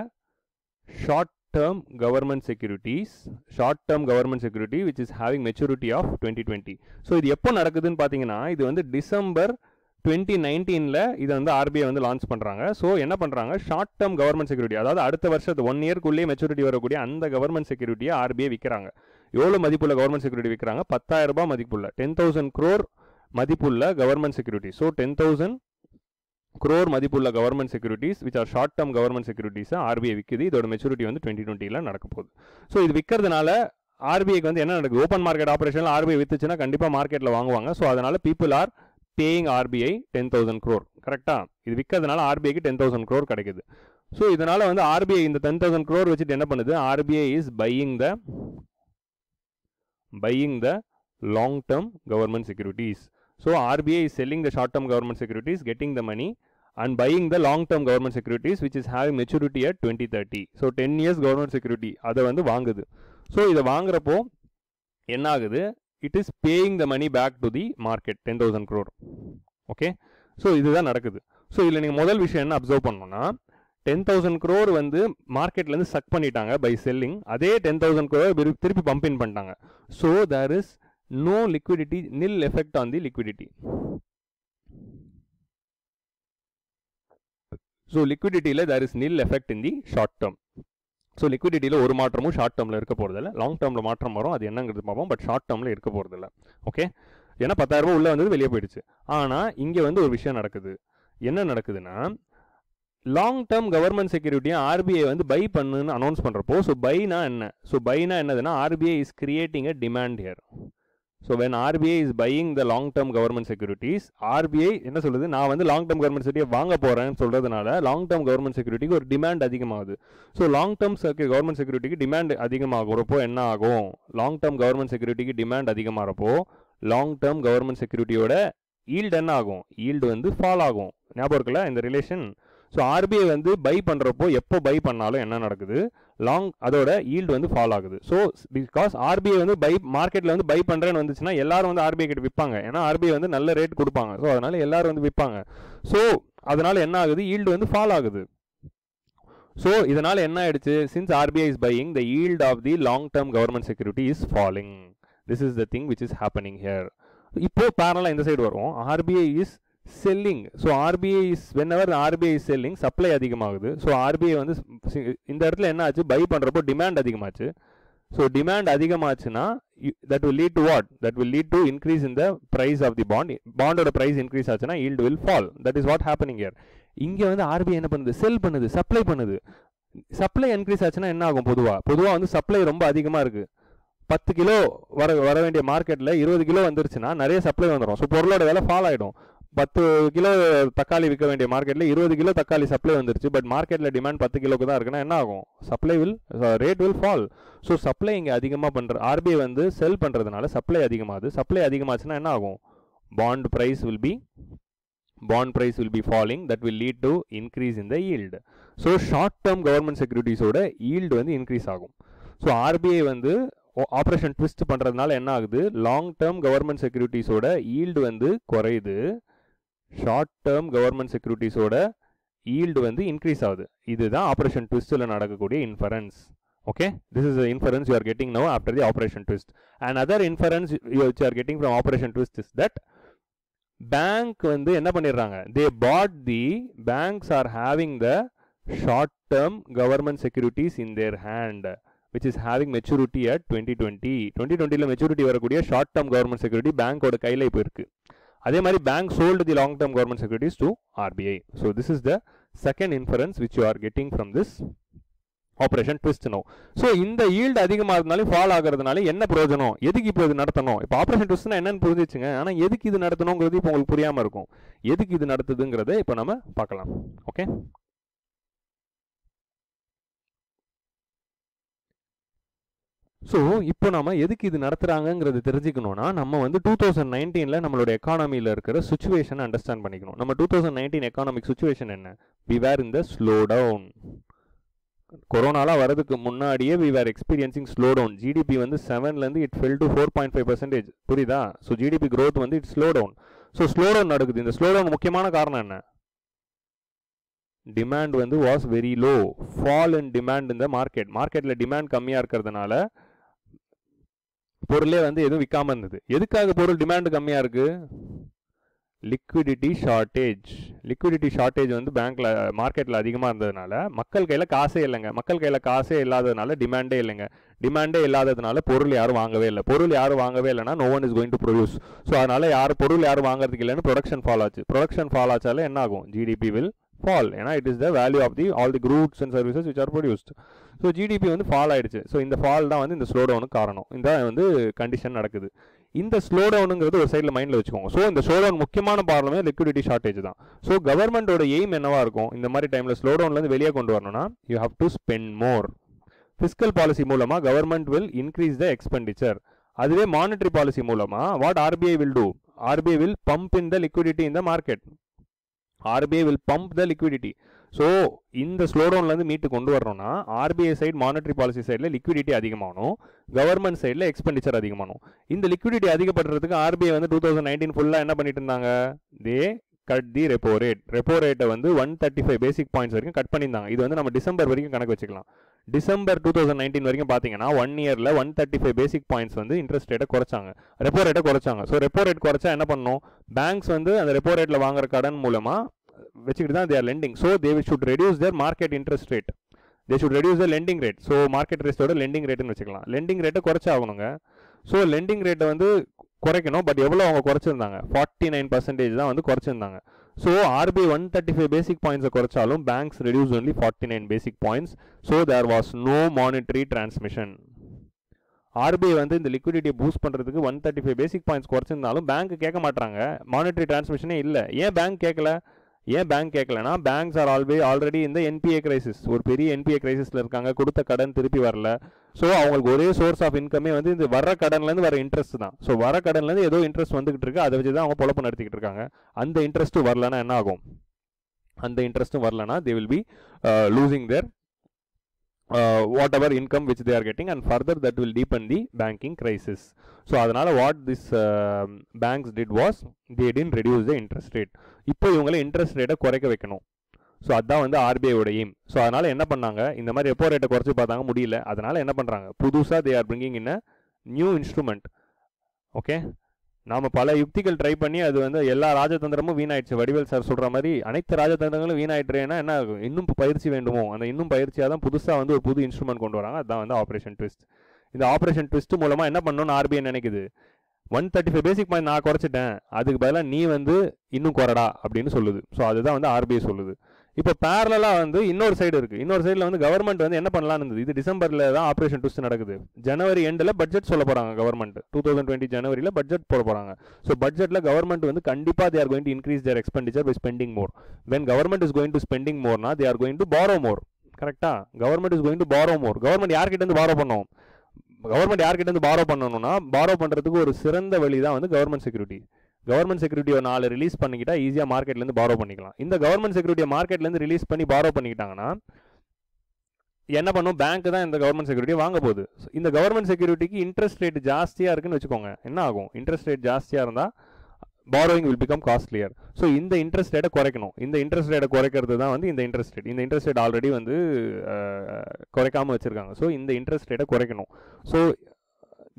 short term government securities short term government security which is having maturity of twenty twenty so இது எப்போ நடக்குதுன்னு பார்த்தீங்கன்னா இது வந்து டிசம்பர் டுவெண்ட்டி நைன்டீனில் இதை வந்து ஆர்பிஐ வந்து லான்ச் பண்ணுறாங்க ஸோ என்ன பண்ணுறாங்க ஷார்ட் டேர்ம் கவர்மெண்ட் செக்யூரிட்டி அதாவது அடுத்த வருஷத்து ஒன் இயர்க்குள்ளேயே மெச்சூரிட்டி வரக்கூடிய அந்த கவர்மெண்ட் செக்யூரிட்டியை ஆர்பிஐ விற்கிறாங்க எவ்வளோ மதிப்புள்ள கவர்மெண்ட் செக்யூரிட்டி விற்கிறாங்க பத்தாயிரம் ரூபாய் மதிப்புள்ள டென் தௌசண்ட் க்ரோர் மதிப்புள்ள government security so ten thousand crore மதிப்புள்ள government securities which are short term government செக்யூரிட்டிஸை RBI விற்குது இதோட மெச்சூரிட்டி வந்து டுவெண்ட்டி டுவெண்ட்டியில் நடக்க போகுது. ஸோ இது விற்கிறதுனால ஆர்பிஐக்கு வந்து என்ன நடக்குது? ஓப்பன் மார்க்கெட் ஆப்ரேஷனில் ஆர்பிஐ வித்துச்சுன்னா கண்டிப்பாக மார்க்கெட்டில் வாங்குவாங்க. ஸோ அதனால் people are paying RBI ten thousand crore கரெக்டாக இது விற்கிறதுனால ஆர்பிஐக்கு டென் தௌசண்ட் க்ரோர் கிடைக்குது. ஸோ இதனால் வந்து ஆர்பிஐ இந்த டென் தௌசண்ட் க்ரோர் வச்சுட்டு என்ன பண்ணுது? RBI is buying the buying the long term government securities so RBI is selling the short term government securities getting the money and buying the long term government securities which is having maturity at twenty thirty so ten years government security அதை வந்து வாங்குது. So இதை வாங்குறப்போ என்ன ஆகுது? It is paying the money back to the market ten thousand crore okay so இதுதான் நடக்குது. So இதில் நீங்கள் முதல் விஷயம் என்ன அப்சர்வ் பண்ணணும்னா டென் தௌசண்ட் க்ரோர் வந்து மார்க்கெட்லேருந்து சக் பண்ணிட்டாங்க பை செல்லிங் அதே டென் தௌசண்ட் க்ரோர் திருப்பி பம்பின் பண்ணிட்டாங்க. So there is no liquidity nil effect on the liquidity so லிக்விடிட்டியில் there is nil effect in the short term so லிக்விடிட்டியில் ஒரு மாற்றமும் ஷார்ட் டேர்மில் இருக்க போகிறதில்ல லாங் டேர்மில் மாற்றம் வரும். அது என்னங்கிறது பார்ப்போம். பட் ஷார்ட் டேர்மில் இருக்க போகிறதில்ல ஓகே ஏன்னா பத்தாயிரரூபா உள்ளே வந்தது வெளியே போயிடுச்சு. ஆனால் இங்கே வந்து ஒரு விஷயம் நடக்குது. என்ன நடக்குதுன்னா லாங் டேர்ம் கவர்மெண்ட் செக்யூரிட்டியை ஆர்பிஐ வந்து பை பண்ணுன்னு அனௌன்ஸ் பண்ணுறப்போ ஸோ பைனா என்ன? ஸோ பைனா என்னதுன்னா RBI is creating a demand here so when RBI is buying the long term government securities RBI என்ன சொல்லுது நான் வந்து லாங் டேர்ம் கவர்மெண்ட் செக்யூரிட்டியை வாங்க போகிறேன்னு சொல்கிறதுனால லாங் டேர்ம் கவர்மெண்ட் செக்யூரிட்டிக்கு ஒரு டிமாண்ட் அதிகமாகுது. ஸோ லாங் டேர்ம் கவர்மெண்ட் செக்யூரிட்டிக்கு டிமாண்ட் அதிகமாகிறப்போ என்ன ஆகும்? லாங் டேர்ம் கவர்மெண்ட் செக்யூரிட்டிக்கு டிமாண்ட் அதிகமாகிறப்போ லாங் டேர்ம் கவர்மெண்ட் செக்யூரிட்டியோட ஈல்டு என்ன ஆகும்? ஈல்டு வந்து ஃபால் ஆகும். ஞாபகம் இருக்குல்ல? இந்த ரிலேஷன் ஸோ ஆர்பிஐ வந்து பை பண்ணுறப்போ எப்போ பை பண்ணாலும் என்ன நடக்குது? லாங் அதோட ஈல்டு வந்து ஃபால் ஆகுது. ஸோ பிகாஸ் ஆர்பிஐ வந்து பை மார்க்கெட்டில் வந்து பை பண்ணுறேன்னு வந்துச்சுன்னா எல்லாரும் வந்து ஆர்பிஐ கிட்ட விற்பாங்க ஏன்னா ஆர்பிஐ வந்து நல்ல ரேட் கொடுப்பாங்க. ஸோ அதனால எல்லாரும் வந்து விற்பாங்க ஸோ அதனால என்ன ஆகுது? ஈல்டு வந்து ஃபால் ஆகுது. ஸோ இதனால் என்ன ஆயிடுச்சு? Since RBI is buying the yield of the long term government security is falling this is the thing which is happening here இப்போ பேரலாக இந்த சைடு வரும் RBI is selling so RBI is whenever RBI selling supply அதிகமாகுது. So RBI வந்து இந்த இடத்துல என்ன ஆச்சு? பை பண்ணுறப்போ டிமாண்ட் அதிகமாச்சு. So demand அதிகமாச்சுன்னா that will lead to what that will lead to increase in the price of the bond பாண்டோட price increase ஆச்சுன்னா yield will fall that is what happening here இங்கே வந்து ஆர்பிஐ என்ன பண்ணுது? செல் பண்ணுது supply பண்ணுது. Supply increase ஆச்சுன்னா என்ன ஆகும் பொதுவாக பொதுவாக வந்து சப்ளை ரொம்ப அதிகமாக இருக்குது பத்து கிலோ வர வர வேண்டிய மார்க்கெட்டில் இருபது கிலோ வந்துருச்சுன்னா நிறைய சப்ளை வந்துடும் ஸோ பொருளோட விலை ஃபால் ஆகிடும் பத்து கிலோ தக்காளி விற்க வேண்டிய மார்க்கெட்டில் இருபது கிலோ தக்காளி சப்ளை வந்துருச்சு. பட் மார்க்கெட்டில் டிமாண்ட் பத்து கிலோக்கு தான் இருக்குன்னா என்ன ஆகும்? Supply will rate will fall so supply இங்கே அதிகமாக பண்ணுற ஆர்பிஐ வந்து செல் பண்ணுறதுனால சப்ளை அதிகமாகுது. சப்ளை அதிகமாச்சுன்னா என்ன ஆகும்? Bond price will be bond price will be falling that will lead to increase in the yield so short term government செக்யூரிட்டிஸோட yield வந்து இன்க்ரீஸ் ஆகும். ஸோ ஆர்பிஐ வந்து ஆப்ரேஷன் ட்விஸ்ட் பண்ணுறதுனால என்ன ஆகுது? லாங் டேர்ம் கவர்மெண்ட் செக்யூரிட்டிஸோட ஈல்டு வந்து குறையுது. Short term government செக்யூரிட்டிஸோட ஈல்டு வந்து இன்க்ரீஸ் ஆகுது. இதுதான் ஆப்ரேஷன் ட்விஸ்ட்டில் நடக்கக்கூடிய inference okay this is inference you are getting no after the operation twist and other inference you are getting from operation twist is that bank வந்து என்ன பண்ணிடுறாங்க? They but the banks are having the short term government securities in their hand which is having maturity at twenty twenty twenty டுவெண்ட்டியில் maturity வரக்கூடிய short term government security பேங்கோட கையில் இப்போ இருக்குது அதே மாதிரி bank sold the long term government securities to RBI so this is the second inference which you are getting from this operation twist no so இந்த yield அதிகமாக இருந்தாலும் ஃபால் ஆகிறதுனால என்ன பிரயோஜனம்? எதுக்கு இப்போ இது நடத்தணும்? இப்போ ஆப்ரேஷன் ட்விஸ்ட்னா என்னன்னு புரிஞ்சிச்சுங்க. ஆனால் எதுக்கு இது நடத்தணுங்கிறது இப்போ உங்களுக்கு புரியாமல் இருக்கும். எதுக்கு இது நடத்துதுங்கிறத இப்போ நம்ம பார்க்கலாம். ஓகே ஸோ இப்போ நம்ம எதுக்கு இது நடத்துகிறாங்கிறது தெரிஞ்சுக்கணும்னா நம்ம வந்து டூ தௌசண்ட் நைன்டீனில் நம்மளோட எக்கானமியில் இருக்கிற சுச்சுவேஷனை அண்டர்ஸ்டாண்ட் பண்ணிக்கணும். நம்ம two thousand nineteen economic situation என்ன? வி வேர் இந்த ஸ்லோ டவுன் கொரோனாலாம் வரதுக்கு முன்னாடியே we were experiencing slowdown GDP வந்து செவன்லேருந்து it fell to four point five percentage புரியுதா? ஸோ ஜிடிபி க்ரோத் வந்து it slow down so slowdown நடக்குது. இந்த ஸ்லோ டவுன் முக்கியமான காரணம் என்ன? டிமாண்ட் வந்து was very low fall in demand இந்த மார்க்கெட் மார்க்கெட்டில் டிமாண்ட் கம்மியாக இருக்கிறதுனால பொருளே வந்து எதுவும் விற்காம இருந்தது. எதுக்காக பொருள் டிமாண்டு கம்மியாக இருக்குது லிக்விடிட்டி ஷார்ட்டேஜ் லிக்விடிட்டி ஷார்ட்டேஜ் வந்து பேங்க்கில் மார்க்கெட்டில் அதிகமாக இருந்ததுனால மக்கள் கையில் காசே இல்லைங்க. மக்கள் கையில் காசே இல்லாததுனால டிமாண்டே இல்லைங்க. டிமாண்டே இல்லாததுனால பொருள் யாரும் வாங்கவே இல்லை. பொருள் யாரும் வாங்கவே இல்லைன்னா no one is going to produce so அதனால் யாரும் பொருள் யாரும் வாங்குறதுக்கு இல்லைன்னு ப்ரொடக்ஷன் ஃபால் ஆச்சு. ப்ரொடக்ஷன் ஃபால் ஆச்சால என்ன ஆகும்? ஜிடிபி வில் ஃபால் ஏன்னா it is the value of the all the goods and services which are produced so GDP வந்து ஃபால் ஆயிடுச்சு. ஸோ இந்த ஃபால் தான் வந்து இந்த ஸ்லோ டவுனுக்கு காரணம். இந்த வந்து கண்டிஷன் நடக்குது. இந்த ஸ்லோ டவுனுங்கிறது ஒரு சைடில் மைண்டில் வச்சுக்கோங்க. ஸோ இந்த ஸ்லோ டவுன் முக்கியமான ப்ராப்ளமே லிக்விடிட்டி ஷார்ட்டேஜ் தான். ஸோ கவர்மெண்டோட எய்ம் என்னவா இருக்கும்? இந்த மாதிரி டைமில் ஸ்லோ டவுன்லேருந்து வெளியே கொண்டு வரணும்னா you have to spend more fiscal policy மூலமாக government will increase the expenditure அதுவே மானிட்டரி பாலிசி மூலமாக what RBI will do RBI will pump in the liquidity in the market RBI will pump the liquidity so இந்த ஸ்லோடவுன்லேருந்து மீட்டு கொண்டு வரணும்னா RBI side monetary policy சைடில் liquidity அதிகமாகணும் government சைடில் எக்ஸ்பெண்டிச்சர் அதிகமாகணும் இந்த லிக்விடிட்டி அதிகப்படுறதுக்கு ஆர்பிஐ வந்து டூ தௌசண்ட் நைன்டீன் ஃபுல்லாக என்ன பண்ணிட்டு இருந்தாங்க? They cut the repo rate repo ரேட்டை வந்து one thirty five basic points வரைக்கும் கட் பண்ணியிருந்தாங்க. இது வந்து நம்ம டிசம்பர் வரைக்கும் கணக்கு வச்சுக்கலாம். டிசம்பர் டூ தௌசண்ட் நைன்டீன் வரைக்கும் பார்த்தீங்கன்னா ஒன் இயரில் one thirty five basic points வந்து இன்ட்ரெஸ்ட் ரேட்டை குறைச்சாங்க. ரெப்போ ரேட்டை குறைச்சாங்க. ஸோ ரெப்போ ரேட் குறைச்சா என்ன பண்ணணும்? பேங்க்ஸ் வந்து அந்த ரெப்போ ரேட்டில் வாங்குற கடன் மூலமாக வச்சுக்கிட்டு தான் their lending so they should reduce their market interest rate they should reduce the lending rate so market ரேட்டோட lending ரேட்டுன்னு வச்சுக்கலாம். லெண்டிங் ரேட்டை குறைச்சாகணுங்க. ஸோ லெண்டிங் ரேட்டை வந்து குறைக்கணும். பட் எவ்வளோ அவங்க குறைச்சிருந்தாங்க? ஃபார்ட்டி நைன் பர்சன்டேஜ் தான் வந்து குறைச்சிருந்தாங்க. So RBI one thirty five basic பாயிண்ட்ஸை குறைச்சாலும் banks reduce only forty nine basic points so there was no monetary transmission RBI வந்து இந்த லிக்விடிட்டியை பூஸ்ட் பண்ணுறதுக்கு one thirty five basic points குறைச்சிருந்தாலும் bank கேட்க மாட்டாங்க மானிட்டரி டிரான்ஸ்மிஷனே இல்லை. ஏன் பேங்க் கேட்கல? ஏன் பேங்க் கேட்கலனா பேங்க்ஸ் ஆர் ஆல்வே ஆல்ரெடி இந்த என்பிஏ கிரைசிஸ் ஒரு பெரிய என்பிஏ கிரைசிஸில் இருக்காங்க கொடுத்த கடன் திருப்பி வரல. ஸோ அவங்களுக்கு ஒரே சோர்ஸ் ஆஃப் இன்கமே வந்து இந்த வர கடன்லேருந்து வர இன்ட்ரெஸ்ட் தான். ஸோ வர கடன்லேருந்து ஏதோ இன்ட்ரெஸ்ட் வந்துகிட்டு இருக்கு அதை வச்சு தான் அவங்க பொழப்பு நடத்திக்கிட்டு இருக்காங்க. அந்த இன்ட்ரெஸ்ட்டும் வரலன்னா என்ன ஆகும்? அந்த இன்ட்ரெஸ்ட்டும் வரலனா they will be losing their whatever income which they are getting and further that will deepen the banking crisis so அதனால் what this banks did was they didn't reduce the interest rate இப்போ இவங்களை interest ரேட்டை குறைக்க வைக்கணும். So அதான் வந்து ஆர்பிஐயோட aim so அதனால் என்ன பண்ணாங்க? இந்த மாதிரி ரெப்போ ரேட்டை குறைச்சி பார்த்தாங்க முடியல. அதனால் என்ன பண்ணுறாங்க புதுசாக they are bringing in a new instrument okay நாம் பல யுக்திகள் ட்ரை பண்ணி அது வந்து எல்லா ராஜதந்திரமும் வீணாயிடுச்சு. வடிவேல் சார் சொல்கிற மாதிரி அனைத்து ராஜதந்திரங்களும் வீணாயிட்டுறேன்னா என்ன ஆகும் இன்னும் பயிற்சி வேண்டுமோ? அந்த இன்னும் பயிற்சியாக தான் புதுசாக வந்து ஒரு புது இன்ஸ்ட்ருமெண்ட் கொண்டு வராங்க. அதுதான் வந்து ஆப்ரேஷன் ட்விஸ்ட் இந்த ஆப்ரேஷன் ட்விஸ்ட் மூலமாக என்ன பண்ணணும்னு ஆர்பிஐ நினைக்குது. One thirty five basic point நான் குறைச்சிட்டேன். அதுக்கு பதிலாக நீ வந்து இன்னும் குறடா அப்படின்னு சொல்லுது. ஸோ அதுதான் வந்து ஆர்பிஐ சொல்லுது. இப்போ பேரலாக வந்து இன்னொரு சைடு இருக்குது இன்னொரு சைடில் வந்து கவர்மெண்ட் வந்து என்ன பண்ணலாம்னு இருந்தது? இது டிசம்பரில் தான் ஆப்ரேஷன் டூஸ்ட் நடக்குது. ஜனவரி எண்டில் பட்ஜெட் சொல்ல போகிறாங்க கவர்மெண்ட் டூ தௌசண்ட் டுவெண்ட்டி ஜனவரியில் பட்ஜெட் போட போகிறாங்க ஸோ பட்ஜெட்டில் கவர்மெண்ட் வந்து கண்டிப்பாக they're going to increase their expenditure by spending more when government is going to spending Morna they are going to borrow more கரெக்டாக government is going to borrow more government யார்கிட்டேருந்து borrow பண்ணுவோம் government யார்கிட்ட இருந்து borrow பண்ணணும்னா borrow பண்ணுறதுக்கு ஒரு சிறந்த வழி தான் வந்து கவர்மெண்ட் செக்யூரிட்டி கவர்மெண்ட் செக்யூரிட்டி ஒரு நாலு ரிலீஸ் பண்ணிக்கிட்டா ஈஸியாக மார்க்கெட்லேருந்து பாரோ பண்ணிக்கலாம். இந்த கவர்மெண்ட் செக்யூரிட்டியை மார்க்கெட்லேருந்து ரிலீஸ் பண்ணி பாரோ பண்ணிக்கிட்டாங்கன்னா என்ன பண்ணும்? பேங்க் தான் இந்த கவர்மெண்ட் செக்யூரிட்டி வாங்க போகுது. இந்த கவர்மெண்ட் செக்யூரிட்டிக்கு இன்ட்ரெஸ்ட் ரேட் ஜாஸ்தியாக இருக்குன்னு வச்சுக்கோங்க. என்ன ஆகும்? இன்ட்ரெஸ்ட் ரேட் ஜாஸ்தியாக இருந்தால் borrowing will become costlier so இந்த இன்ட்ரெஸ்ட் ரேட்டை குறைக்கணும். இந்த இன்ட்ரெஸ்ட் ரேட்டை குறைக்கிறது தான் வந்து இந்த இன்ட்ரெஸ்ட் ரேட் இந்த இன்ட்ரெஸ்ட் ரேட் ஆல்ரெடி வந்து குறைக்காமல் வச்சுருக்காங்க. ஸோ இந்த இன்ட்ரெஸ்ட் ரேட்டை குறைக்கணும். So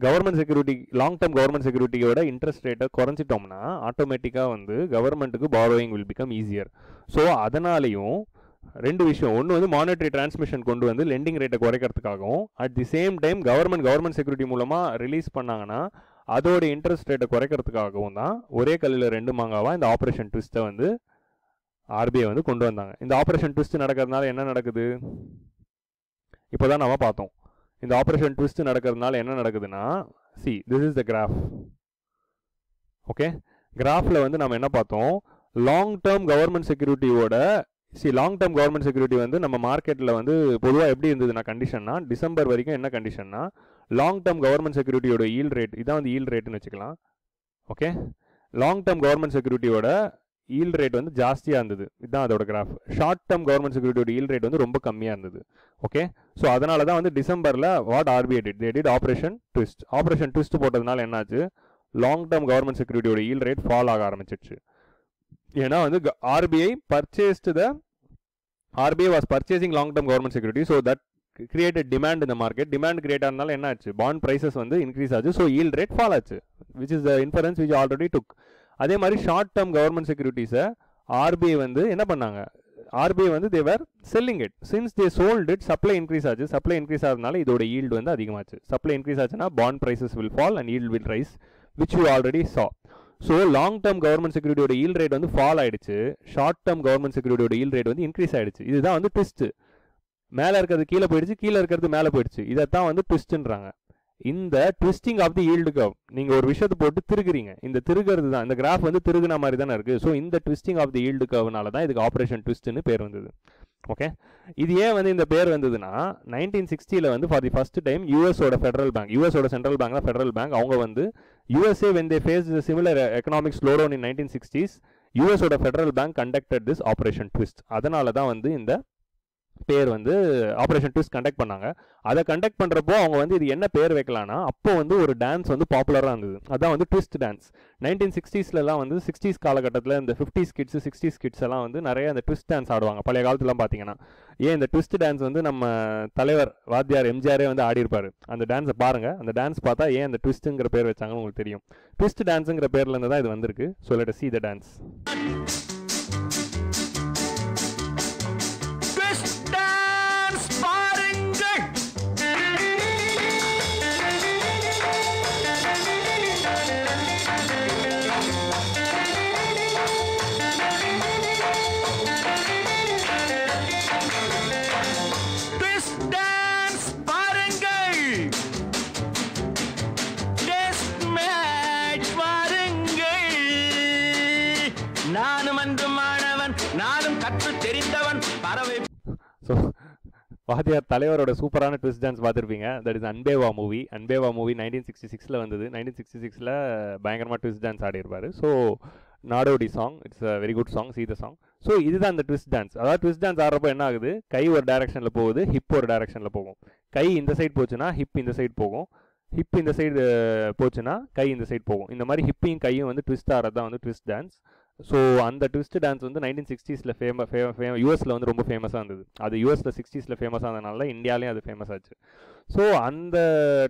government security long term government செக்யூரிட்டியோட interest ரேட்டை குறைச்சிட்டோம்னா ஆட்டோமேட்டிக்காக வந்து கவர்மெண்ட்டுக்கு borrowing will become easier so அதனாலையும் ரெண்டு விஷயம். ஒன்று வந்து மானிட்டரி டிரான்ஸ்மிஷன் கொண்டு வந்து லெண்டிங் ரேட்டை குறைக்கிறதுக்காகவும் at the same time government government security மூலமாக ரிலீஸ் பண்ணாங்கன்னா அதோட இன்ட்ரெஸ்ட் ரேட்டை குறைக்கிறதுக்காகவும் தான் ஒரே கல்லில் ரெண்டு மாங்காவாக இந்த ஆப்ரேஷன் ட்விஸ்ட்டை வந்து ஆர்பிஐ வந்து கொண்டு வந்தாங்க. இந்த ஆப்ரேஷன் ட்விஸ்ட் நடக்கிறதுனால என்ன நடக்குது? இப்போ தான் நம்ம பார்த்தோம். இந்த ஆப்ரேஷன் ட்விஸ்ட் நடக்கிறதுனால என்ன நடக்குதுன்னா see this is the graph okay கிராஃபில் வந்து நம்ம என்ன பார்த்தோம்? Long term government செக்யூரிட்டியோட see long term government security வந்து நம்ம மார்க்கெட்டில் வந்து பொதுவாக எப்படி இருந்ததுன்னா கண்டிஷன்னா டிசம்பர் வரைக்கும் என்ன கண்டிஷன்னா லாங் டேர்ம் கவர்மெண்ட் செக்யூரிட்டியோட ஈல் ரேட் இதான் வந்து ஈல் ரேட்டுன்னு வச்சுக்கலாம். ஓகே லாங் டேர்ம் கவர்மெண்ட் செக்யூரிட்டியோட ஈல் ரேட் வந்து ஜாஸ்தியாக இருந்தது. இதுதான் அதோட கிராஃப் ஷார்ட் டேர்ம் கவர்மெண்ட் செக்யூரிட்டியோட ஈல் ரேட் வந்து ரொம்ப கம்மியாக இருந்தது. ஓகே ஸோ அதனால தான் வந்து டிசம்பரில் what RBI did they did operation twist operation twist போட்டதுனால என்னாச்சு லாங் டேர்ம் கவர்மெண்ட் செக்யூரிட்டியோட ஈல் ரேட் ஃபால் ஆக ஆரம்பிச்சிச்சு ஏன்னா வந்து RBI purchased the RBI was purchasing long term government security so that created demand இந்த மார்க்கெட் டிமாண்ட் கிரியேட் ஆனால என்ன ஆச்சு? பாண்ட் ப்ரைசஸ் வந்து இன்க்ரீஸ் ஆச்சு. ஸோ ஈல் ரேட் ஃபால் ஆச்சு. Which is the inference which already took அதே மாதிரி short term government செக்யூரிட்டிஸை ஆர்பிஐ வந்து என்ன பண்ணாங்க? ஆர்பிஐ வந்து they were selling it since they sold it supply increase ஆச்சு. சப்ளை இன்க்ரீஸ் ஆகிறதுனால இதோட ஈல்டு வந்து அதிகமாச்சு. சப்ளை இன்க்ரீஸ் ஆச்சுன்னா bond prices will fall and yield will rise which you already saw so long term government செக்யூரிட்டியோட yield rate வந்து fall ஆயிடுச்சு. Short term government செக்யூரிட்டியோட yield rate வந்து இன்க்ரீஸ் ஆயிடுச்சு. இதுதான் வந்து ட்விஸ்ட்டு மேலே இருக்கிறது கீழே போயிடுச்சு கீழே இருக்கிறது மேலே போயிடுச்சு. இதைத்தான் வந்து ட்விஸ்ட்டுன்றாங்க இந்த twisting of the yield curve நீங்கள் ஒரு விஷயத்தை போட்டு திருகிறீங்க. இந்த திருகிறது தான். இந்த கிராஃப் வந்து திருகுன மாதிரி தானே இருக்குது ஸோ இந்த ட்விஸ்டிங் ஆஃப் தி ஈல்டு கவ்னால தான் இதுக்கு ஆப்ரேஷன் ட்விஸ்ட்னு பேர் வந்தது. ஓகே இது ஏன் வந்து இந்த பேர் வந்ததுன்னா நைன்டீன் சிக்ஸ்டியில் வந்து ஃபார் தி ஃபர்ஸ்ட் டைம் யூஎஸோட ஃபெடரல் பேங்க் யூஎஸோட சென்ட்ரல் பேங்க் தான் ஃபெடரல் பேங்க் அவங்க வந்து USA when they face similar economic slowdown in nineteen sixties யூஎஸோட federal bank conducted this operation twist அதனால தான் வந்து இந்த பேர் வந்து ஆப்ரேஷன் ட்விஸ்ட் கண்டக்ட் பண்ணாங்க. அதை கண்டக்ட் பண்ணுறப்போ அவங்க வந்து இது என்ன பேர் வைக்கலாம்னா அப்போ வந்து ஒரு டான்ஸ் வந்து பாப்புலராக இருந்தது. அதான் வந்து ட்விஸ்ட் டான்ஸ் நைன்டீன் சிக்ஸ்டீஸ்லலாம் வந்து சிக்ஸ்டீஸ் காலகட்டத்தில் இந்த ஃபிஃப்டிஸ் கிட்ஸ் சிக்ஸ்டீஸ் கிட்ஸ் எல்லாம் வந்து நிறைய அந்த ட்விஸ்ட் டான்ஸ் ஆடுவாங்க. பழைய காலத்துலாம் பார்த்தீங்கன்னா ஏன் இந்த ட்விஸ்ட் டான்ஸ் வந்து நம்ம தலைவர் வாத்தியார் எம்ஜிஆரே வந்து ஆடிருப்பார் அந்த டான்ஸை பாருங்கள் அந்த டான்ஸ் பார்த்தா ஏன் அந்த ட்விஸ்ட்டுங்கிற பேர் வச்சாங்கன்னு உங்களுக்கு தெரியும். ட்விஸ்ட் டான்ஸுங்கிற பேர்லேருந்து தான் இது வந்திருக்கு. So let see the dance so வாத்தியார் தலைவரோட சூப்பரான ட்விஸ்ட் டான்ஸ் பார்த்துருப்பீங்க that is Anbe Vaa movie Anbe Vaa movie nineteen sixty சிக்ஸில் வந்தது. நைன்டீன் சிக்ஸ்டி சிக்ஸில் பயங்கரமாக ட்விஸ்ட் டான்ஸ் ஆடிருப்பார். ஸோ நாடோடி song it's a very good song சீத சாங் ஸோ இதுதான் அந்த ட்விஸ்ட் டான்ஸ் அதாவது ட்விஸ்ட் டான்ஸ் ஆடுறப்போ என்ன ஆகுது? கை ஒரு டேரக்ஷனில் போகுது ஹிப் ஒரு டைரக்ஷனில் போகும். கை இந்த சைடு போச்சுன்னா ஹிப் இந்த சைடு போகும். ஹிப் இந்த சைடு போச்சுன்னா கை இந்த சைடு போகும். இந்த மாதிரி ஹிப்பையும் கையும் வந்து ட்விஸ்ட் ஆகிறது தான் வந்து ட்விஸ்ட் டான்ஸ் ஸோ அந்த ட்விஸ்ட் டான்ஸ் வந்து நைன்டீன் சிக்ஸ்டீஸில் ஃபேம ஃபேம யூஎஸில் வந்து ரொம்ப ஃபேமஸாக இருந்தது. அது யூஎஸில் சிக்ஸ்டீஸில் ஃபேமஸ் ஆனதுனால இந்தியாலேயும் அது ஃபேமஸ் ஆச்சு. ஸோ அந்த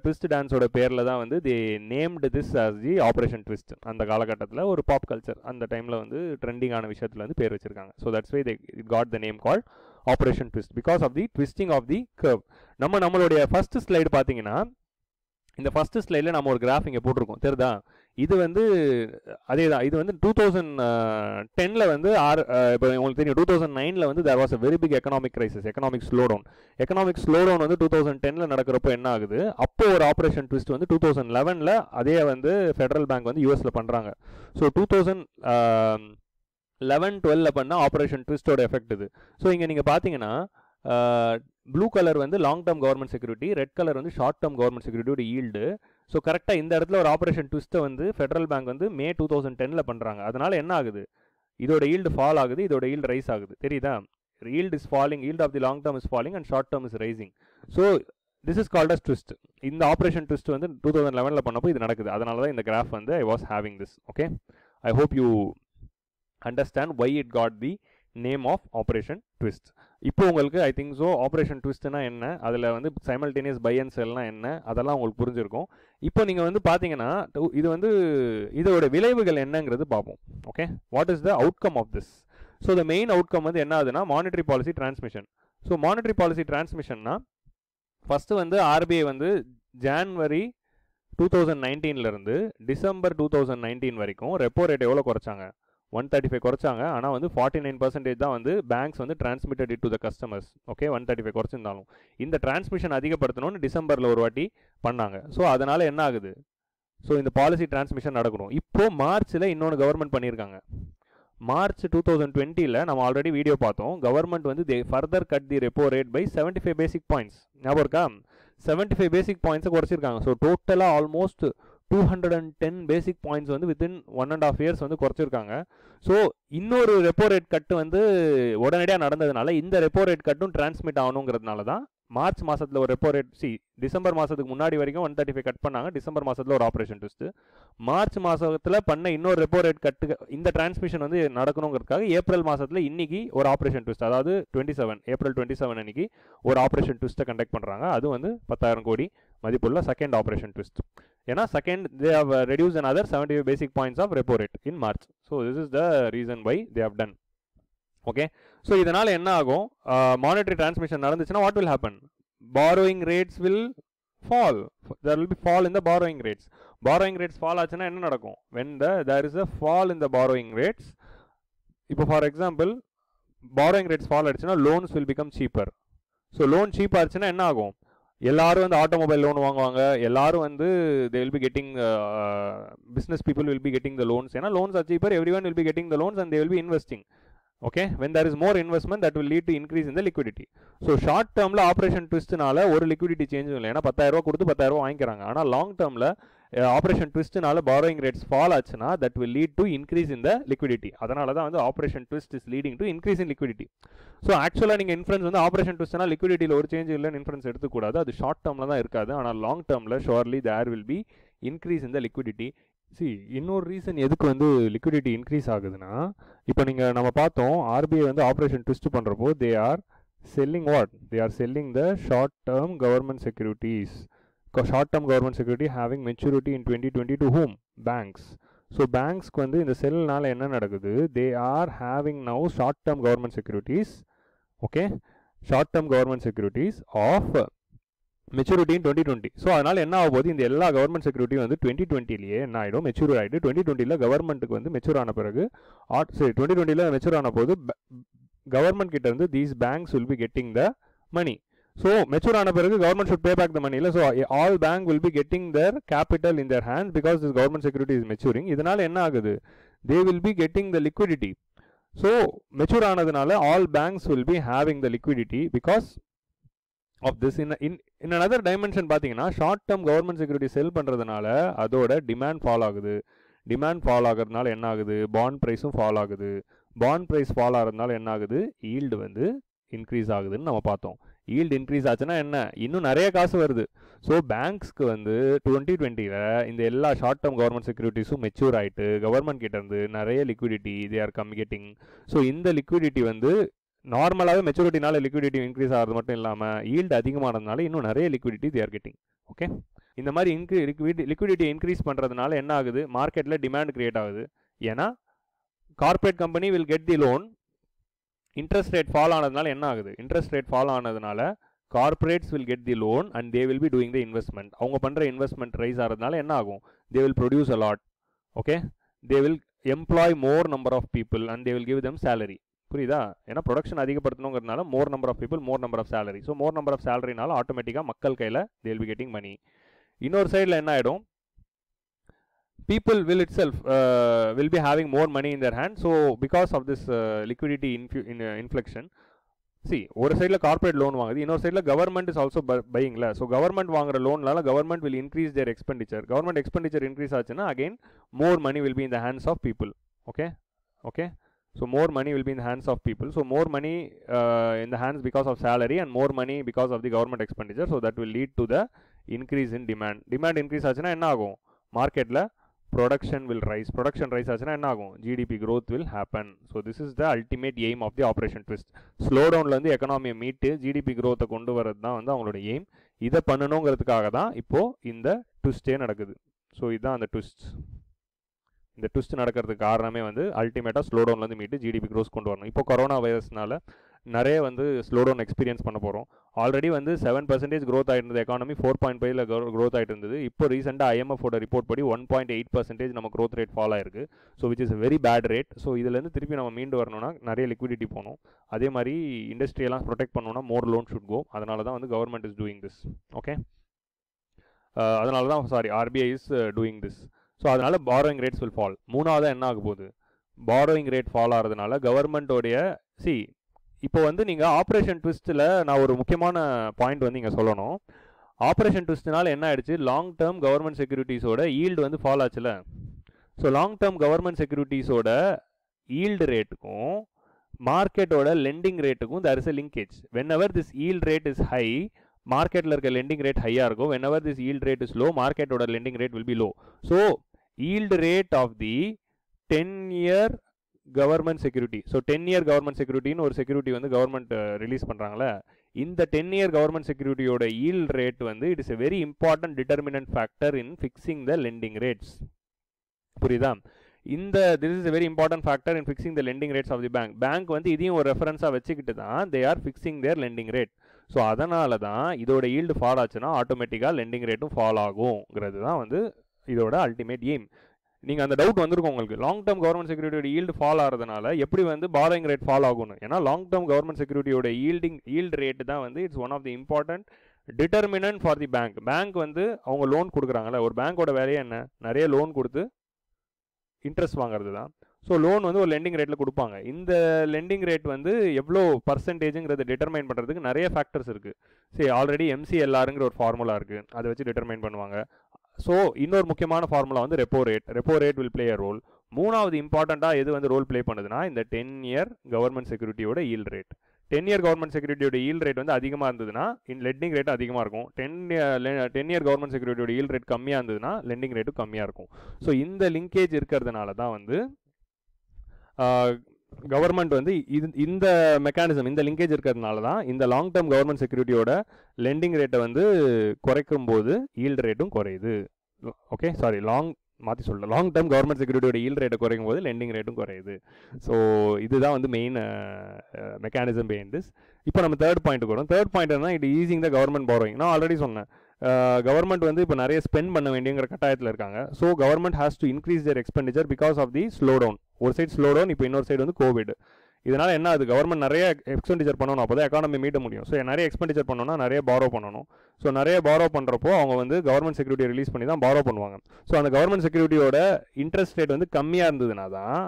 ட்விஸ்ட் டான்ஸோட பேரில் தான் வந்து the named this as the operation twist அந்த காலகட்டத்தில் ஒரு பாப் கல்ச்சர் அந்த டைமில் வந்து ட்ரெண்டிங்கான விஷயத்தில் வந்து பேர் வச்சிருக்காங்க. So that's why they it got the name call operation twist because of the twisting of the curve நம்ம நம்மளுடைய ஃபஸ்ட்டு ஸ்லைடு பார்த்தீங்கன்னா இந்த ஃபஸ்ட்டு ஸ்லைடில் நம்ம ஒரு கிராஃப் இங்கே போட்டிருக்கோம். தெரியுதா? இது வந்து அதே தான் இது வந்து டூ தௌசண்ட் டெனில் வந்து ஆர் இப்போ உங்களுக்கு தெரியும் டூ தௌசண்ட் நைனில் வந்து there was a very big economic crisis economic slowdown economic slowdown வந்து டூ தௌசண்ட் டெனில் நடக்கிறப்போ என்ன ஆகுது? அப்போ ஒரு ஆப்ரேஷன் ட்விஸ்ட் வந்து டூ தௌசண்ட் லெவனில் அதே வந்து ஃபெடரல் பேங்க் வந்து யூஎஸில் பண்ணுறாங்க ஸோ டூ தௌசண்ட் லெவன் டுவெல்ல பண்ணால் ஆப்ரேஷன் ட்விஸ்டோட எஃபெக்ட் இது. ஸோ இங்கே நீங்கள் பார்த்தீங்கன்னா ப்ளூ கலர் வந்து long term government security red colour வந்து ஷார்ட் டேர்ம் கவர்மெண்ட் செக்யூரிட்டியோட ஈல்டு ஸோ கரெக்டாக இந்த இடத்துல ஒரு ஆப்ரேஷன் ட்விஸ்ட்டை வந்து ஃபெடரல் பேங்க் வந்து மே டூ தௌசண்ட் டெனில் பண்ணுறாங்க அதனால் என்ன ஆகுது? இதோட ஈல்டு ஃபால் ஆகுது இதோட ஈல்டு ரைஸ் ஆகுது. தெரியுதா? Yield is falling yield of the long term is falling and short term is rising so this is called as twist இந்த ஆப்ரேஷன் ட்விஸ்ட் வந்து டூ தௌசண்ட் லெவனில் பண்ணப்போ இது நடக்குது. அதனால தான் இந்த கிராஃப் வந்து I was having this okay I hope you understand why it got the name of operation twist இப்போ உங்களுக்கு ஐ திங்க் ஸோ ஆப்ரேஷன் ட்விஸ்ட்னா என்ன? அதில் வந்து சைமல்டேனியஸ் பை அண்ட் என்ன? அதெல்லாம் உங்களுக்கு புரிஞ்சிருக்கும். இப்போ நீங்கள் வந்து பார்த்தீங்கன்னா இது வந்து இதோட விளைவுகள் என்னங்கிறது பார்ப்போம் okay what is the outcome of this so the main outcome வந்து என்ன ஆகுதுன்னா monetary policy transmission so monetary policy டிரான்ஸ்மிஷன்னா first வந்து ஆர்பிஐ வந்து ஜான்வரி டூ தௌசண்ட் நைன்டீன்லேருந்து டிசம்பர் டூ தௌசண்ட் நைன்டீன் வரைக்கும் ரெப்போ ரேட் எவ்வளோ குறைச்சாங்க? ஒன் தேர்ட்டி ஃபைவ் குறைச்சாங்க. ஆனால் வந்து ஃபார்ட்டி நைன் பர்சன்டேஜ் தான் வந்து பேங்க்ஸ் வந்து transmitted to the customers okay one thirty five குறைச்சிருந்தாலும். இந்த டிரான்ஸ்மிஷன் அதிகப்படுத்தணும்னு டிசம்பரில் ஒரு வாட்டி பண்ணாங்க. ஸோ அதனால் என்ன ஆகுது? ஸோ இந்த பாலிசி டிரான்ஸ்மிஷன் நடக்கணும். இப்போ மார்ச்சில் இன்னொன்று கவர்மெண்ட் பண்ணியிருக்காங்க. மார்ச் டூ தௌசண்ட் டுவெண்ட்டியில் நம்ம ஆல்ரெடி வீடியோ பார்த்தோம். கவர்மெண்ட் வந்து they further cut the repo rate by seventy five basic points ஞாபகம் இருக்கா? செவன்ட்டி ஃபைவ் பேசிக் பாயிண்ட்ஸை குறைச்சிருக்காங்க. ஸோ டோட்டலாக almost two hundred and ten basic points வந்து within one and half years வந்து குறைச்சிருக்காங்க. ஸோ இன்னொரு ரெப்போ ரேட் கட்டு வந்து உடனடியாக நடந்ததுனால இந்த ரெப்போ ரேட் கட்டும் டிரான்ஸ்மிட் ஆகணுங்கிறதுனால தான் மார்ச் மாதத்தில் ஒரு ரெப்போ ரேட் சி டிசம்பர் மாதத்துக்கு முன்னாடி வரைக்கும் ஒன் தேர்ட்டி ஃபைவ் கட் பண்ணாங்க. டிசம்பர் மாதத்தில் ஒரு ஆப்ரேஷன் ட்விஸ்ட்டு மார்ச் மாதத்தில் பண்ண இன்னொரு ரெப்போ ரேட் கட்டு இந்த டிரான்ஸ்மிஷன் வந்து நடக்கணுங்கிறதுக்காக ஏப்ரல் மாதத்தில் இன்னைக்கு ஒரு ஆப்ரேஷன் ட்விஸ்ட் அதாவது twenty seven April twenty seven அன்னைக்கு ஒரு ஆப்ரேஷன் ட்விஸ்ட்டை கண்டக்ட் பண்ணுறாங்க அது வந்து பத்தாயிரம் கோடி மதிப்புள்ள செகண்ட் ஆப்ரேஷன் ட்விஸ்ட் ஏன்னா second they have reduce other seventy five basic points of repo rate in March so this is the reason by they have done okay so இதனால் என்ன ஆகும் மானிட்டரி டிரான்ஸ்மிஷன் நடந்துச்சுன்னா what will happen borrowing rates will fall there will be fall in the borrowing rates borrowing rates fall ஆச்சுன்னா என்ன நடக்கும் when the there is a fall in the borrowing rates இப்போ for example borrowing rates fall ஆச்சுன்னா loans will become cheaper so loan cheap ஆச்சுன்னா என்ன ஆகும் எல்லாரும் வந்து ஆட்டோமொபைல் லோன் வாங்குவாங்க. எல்லாரும் வந்து they will be getting business people will be getting the loans ஏன்னா loans are cheaper everyone will be getting the loans and they will be investing okay when there is more investment that will lead to increase இந்த liquidity so short டேர்மில் operation ட்விஸ்ட்னால ஒரு liquidity சேஞ்சும் இல்லை. ஏன்னா பத்தாயிரரூவா கொடுத்து பத்தாயிரரூவா வாங்கிக்கிறாங்க. ஆனால் லாங் டேர்மில் ஆப்ரேஷன் ட்விஸ்ட்னால பாரோயிங் ரேட்ஸ் ஃபால் ஆச்சுன்னா that will lead to increase in the liquidity அதனால தான் வந்து operation twist is leading to increase in liquidity so ஆக்சுவலாக நீங்கள் இன்ஃபரன்ஸ் வந்து ஆப்ரேஷன் ட்விஸ்ட்னா லிக்விடிட்டியில் ஒரு சேஞ்ச் இல்லைன்னு இன்ஃபரன்ஸ் எடுத்துக்கூடாது. அது ஷார்ட் டேர்மில் தான் இருக்காது. ஆனால் லாங் டேர்மில் surely there will be increase in the liquidity see இன்னொரு ரீசன் எதுக்கு வந்து லிக்விடிட்டி இன்க்ரீஸ் ஆகுதுன்னா இப்போ நீங்கள் நம்ம பார்த்தோம் ஆர்பிஐ வந்து ஆப்ரேஷன் ட்விஸ்ட் பண்ணுறப்போ they are selling what they are selling the short term government securities short term government security having maturity in twenty twenty to whom banks so பேங்க்ஸ்க்கு வந்து இந்த செல்னால் என்ன நடக்குது? They are having now short term government securities okay short term government securities of maturity in twenty twenty so அதனால் என்ன ஆகும் போது இந்த எல்லா கவர்மெண்ட் செக்யூரிட்டியும் வந்து டுவெண்ட்டி டுவெண்ட்டிலேயே என்ன ஆகிடும் மெச்சூர் ஆகிட்டு டுவெண்ட்டி டுவெண்ட்டியில் கவர்மெண்ட்டுக்கு வந்து மெச்சூர் ஆன பிறகு ஆட் சரி டுவெண்ட்டி டுவெண்ட்டியில் மெச்சூர் ஆன போது கவர்மெண்ட் கிட்ட இருந்து these banks will be getting the money so mature ஆன பிறகு government should pay back the money இல்லை? So all bank will be getting their capital in their hand because this government security is maturing இதனால் என்ன ஆகுது? They will be getting the liquidity so mature ஆனதுனால all banks will be having the liquidity because of this in in in another dimension பார்த்தீங்கன்னா short term government security sell பண்ணுறதுனால அதோட demand fall ஆகுது. Demand fall ஆகிறதுனால என்ன ஆகுது? Bond ப்ரைஸும் fall ஆகுது. பாண்ட் ப்ரைஸ் ஃபால் ஆகிறதுனால என்ன ஆகுது? ஈல்டு வந்து இன்க்ரீஸ் ஆகுதுன்னு நம்ம பார்த்தோம். ஈல்டு இன்க்ரீஸ் ஆச்சுன்னா என்ன? இன்னும் நிறைய காசு வருது. ஸோ பேங்க்ஸ்க்கு வந்து டுவெண்ட்டி டுவெண்ட்டியில் இந்த எல்லா ஷார்ட் டேர்ம் கவர்மெண்ட் செக்யூரிட்டிஸும் மெச்சூர் ஆகிட்டு கவர்மெண்ட் கிட்டேருந்து நிறைய liquidity they are come getting so இந்த லிக்விடிட்டி வந்து நார்மலாகவே மெச்சூரிட்டினால லிக்விடிட்டி இன்க்ரீஸ் ஆகிறது மட்டும் இல்லாமல் ஈல்டு அதிகமானதுனால இன்னும் நிறைய liquidity they are getting okay இந்த மாதிரி இன்க்ரீ லிக்விடி லிக்விடிட்டி இன்க்ரீஸ் பண்ணுறதுனால என்ன ஆகுது? மார்க்கெட்டில் டிமாண்ட் க்ரியேட் ஆகுது. ஏன்னா corporate company will get the loan interest rate fall ஆனதுனால என்ன ஆகுது? இன்ட்ரெஸ்ட் ரேட் ஃபால் ஆனதுனால corporates will get the loan and they will be doing the investment அவங்க பண்ணுற இன்வெஸ்ட்மெண்ட் ரைஸ் ஆகிறதுனால என்ன ஆகும்? They will produce a lot okay they will employ more number of people and they will give them salary புரியுதா? ஏன்னா production அதிகப்படுத்தணுங்கிறதுனால more number of people more number of salary so more number of சேலரினால ஆட்டோமேட்டிக்காக மக்கள் கையில் they will be getting money இன்னொரு சைடில் என்ன ஆகிடும் people will itself uh, will be having more money in their hand so because of this uh, liquidity infu- in, uh, inflection see ஒரு சைடில் corporate loan வாங்குது இன்னொரு சைடில் கவர்மெண்ட் இஸ் ஆல்சோ பையிங்ல ஸோ கவர்மெண்ட் வாங்குற லோன்னால government will increase their expenditure government expenditure increase ஆச்சுன்னா again more money will be in the hands of people okay okay so more money will be in the hands of people so more money uh, in the hands because of salary and more money because of the government expenditure so that will lead to the increase in demand demand increase ஆச்சுன்னா என்ன ஆகும் மார்க்கெட்டில் production will rise production rise ஆச்சுன்னா என்ன ஆகும் GDP growth will happen so this is the ultimate aim of the operation twist slow டவுன்லேருந்து எக்கனாமியை மீட்டு GDP க்ரோத்தை கொண்டு வரது தான் வந்து அவங்களோட எய்ம் இதை பண்ணணுங்கிறதுக்காக தான் இப்போது இந்த ட்விஸ்டே நடக்குது. ஸோ இதுதான் அந்த ட்விஸ்ட் இந்த ட்விஸ்ட் நடக்கிறதுக்கு காரணமே வந்து அல்டிமேட்டாக ஸ்லோ டவுன்லேருந்து மீட்டு ஜிடிபி க்ரோஸ் கொண்டு வரணும். இப்போ கொரோனா வைரஸ்னால நிறைய வந்து ஸ்லோ டவுன் எக்ஸ்பீரியன்ஸ் பண்ண போகிறோம் ஆல்ரெடி வந்து செவன் பர்சன்டேஜ் க்ரோத் ஆகிட்டு இருந்தது. எக்கானமி ஃபோர் பாயிண்ட் ஃபைவ்ல க்ரோத் ஆகிட்டு இருந்தது. இப்போ ரீசெண்டாக ஐஎம்எஃபோட ரிப்போர்ட் படி ஒன் பாயிண்ட் எயிட் பர்சன்டேஜ் நம்ம க்ரோத் ரேட் ஃபால் ஆயிருக்கு. So which is very bad rate so இதுலேருந்து திருப்பி நம்ம மீண்டு வரணும்னா நிறைய லிக்விடிட்டி போகணும். அதே மாதிரி இண்டஸ்ட்ரியெல்லாம் ப்ரொடெக்ட் பண்ணணும்னா மோர் லோன் ஷுட் கோ அதனால தான் வந்து government is doing this okay அதனால தான் sorry RBI is doing this so அதனால் பாரோயிங் ரேட்ஸ் வில் ஃபால் மூணாவது என்ன ஆக போகுது? பாரோயிங் ரேட் ஃபால் ஆகிறதுனால கவர்மெண்ட்டோடைய சி இப்போ வந்து நீங்கள் ஆப்ரேஷன் ட்விஸ்ட்டில் நான் ஒரு முக்கியமான பாயிண்ட் வந்து இங்கே சொல்லணும். ஆப்ரேஷன் ட்விஸ்ட்னால என்ன ஆயிடுச்சு? லாங் டேர்ம் கவர்மெண்ட் செக்யூரிட்டிஸோட ஈல்டு வந்து ஃபால் ஆச்சுல. ஸோ லாங் டேர்ம் கவர்மெண்ட் செக்யூரிட்டிஸோட ஈல்டு ரேட்டுக்கும் மார்க்கெட்டோட lending ரேட்டுக்கும் there is linkage whenever this yield rate is high மார்க்கெட்டில் இருக்க லெண்டிங் ரேட் ஹையாக இருக்கும். Whenever this yield rate is low மார்க்கெட்டோட lending rate will be low so yield rate of the ten year government security so ten year government செக்யூரிட்டின்னு ஒரு security வந்து government release பண்ணுறாங்களே இந்த ten year government செக்யூரிட்டியோட yield rate வந்து it is a very important determinant factor in fixing the lending rates புரியுதா? இந்த this is very important factor in fixing the lending rates of the bank bank வந்து இதையும் ஒரு ரெஃபரன்ஸாக வச்சுக்கிட்டு தான் they are fixing their lending rate so அதனால தான் இதோட ஈல்டு ஃபால் ஆச்சுன்னா ஆட்டோமேட்டிக்காக லெண்டிங் ரேட்டும் ஃபால் ஆகுங்கிறது தான் வந்து இதோட அல்டிமேட் எய்ம் நீங்கள் அந்த டவுட் வந்திருக்கும் உங்களுக்கு. லாங் டேர்ம் கவர்மெண்ட் செக்யூரிட்டியோட ஈல்டு ஃபால் ஆகிறதுனால எப்படி வந்து பாரோயிங் ரேட் ஃபால் ஆகும்னு. ஏன்னா லாங் டேர்ம் கவர்மெண்ட் செக்யூரிட்டியோட ஈல்டிங் ஈல்டு ரேட் தான் வந்து it's one of the important determinant for the bank bank வந்து அவங்க லோன் கொடுக்குறாங்கல்ல ஒரு பேங்க்கோட வேலையே என்ன? நிறைய லோன் கொடுத்து இன்ட்ரெஸ்ட் வாங்குறது தான். ஸோ லோன் வந்து ஒரு லெண்டிங் ரேட்டில் கொடுப்பாங்க. இந்த லெண்டிங் ரேட் வந்து எவ்வளோ பர்சன்டேஜுங்கிறத டிட்டர்மைன் பண்ணுறதுக்கு நிறைய ஃபேக்டர்ஸ் இருக்குது சரி ஆல்ரெடி எம்சிஎல்ஆருங்கிற ஒரு ஃபார்முலா இருக்குது அதை வச்சு டிட்டர்மைன் பண்ணுவாங்க. ஸோ இன்னொரு முக்கியமான ஃபார்முலா வந்து repo rate repo rate will play a role மூணாவது இம்பார்ட்டண்ட்டாக எது வந்து ரோல் ப்ளே பண்ணுதுன்னா இந்த ten year government செக்யூரிட்டியோட yield rate ten year government செக்யூரிட்டியோட yield rate வந்து அதிகமாக இருந்ததுன்னா இன் லெண்டிங் ரேட் அதிகமாக இருக்கும். டென் டென் இயர் கவர்மெண்ட் செக்யூரிட்டியோட ஈல் ரேட் கம்மியாக இருந்ததுன்னா லெண்டிங் ரேட்டும் கம்மியாக இருக்கும். ஸோ இந்த லிங்கேஜ் இருக்கிறதுனால தான் வந்து uh, கவர்மெண்ட் வந்து இது இந்த மெக்கானிசம் இந்த லிங்கேஜ் இருக்கிறதுனால தான் இந்த லாங் டேர்ம் கவர்மெண்ட் செக்யூரிட்டியோட லெண்டிங் ரேட்டை வந்து குறைக்கும் போது ஈல்டு ரேட்டும் குறையுது. ஓகே சாரி லாங் மாற்றி சொல்ல லாங் டேர்ம் கவர்மெண்ட் செக்யூரிட்டியோட ஈல்டு ரேட்டை குறைக்கும் போது லெண்டிங் ரேட்டும் குறையுது. ஸோ இதுதான் வந்து மெயின் மெக்கானிசம் பிஹைண்ட் திஸ் இப்போ நம்ம தேர்ட் பாயிண்ட் வரும். தேர்ட் பாயிண்ட் என்ன it easing the government borrowing நான் ஆல்ரெடி சொன்னேன். கவர்மெண்ட் வந்து இப்போ நிறைய ஸ்பெண்ட் பண்ண வேண்டியங்கிற கட்டாயத்தில் இருக்காங்க. So government has to increase their expenditure because of the slow down ஒரு சைடு ஸ்லோ டவுன் இப்போ இன்னொரு சைடு வந்து கோவிட் இதனால் என்ன அது கவர்மெண்ட் நிறைய எக்ஸ்பெண்டிச்சர் பண்ணணும் அப்போ தான் எக்கானமி மீட்ட முடியும். ஸோ நிறைய எக்ஸ்பெண்டிச்சர் பண்ணணும்னா நிறைய பாரோ பண்ணணும். ஸோ நிறைய பாரோ பண்ணுறப்போ அவங்க வந்து கவர்மெண்ட் செக்யூரிட்டியை ரிலீஸ் பண்ணி தான் பாரோ பண்ணுவாங்க. ஸோ அந்த கவர்மெண்ட் செக்யூரிட்டியோட இன்ட்ரெஸ்ட் ரேட் வந்து கம்மியாக இருந்ததுனா தான்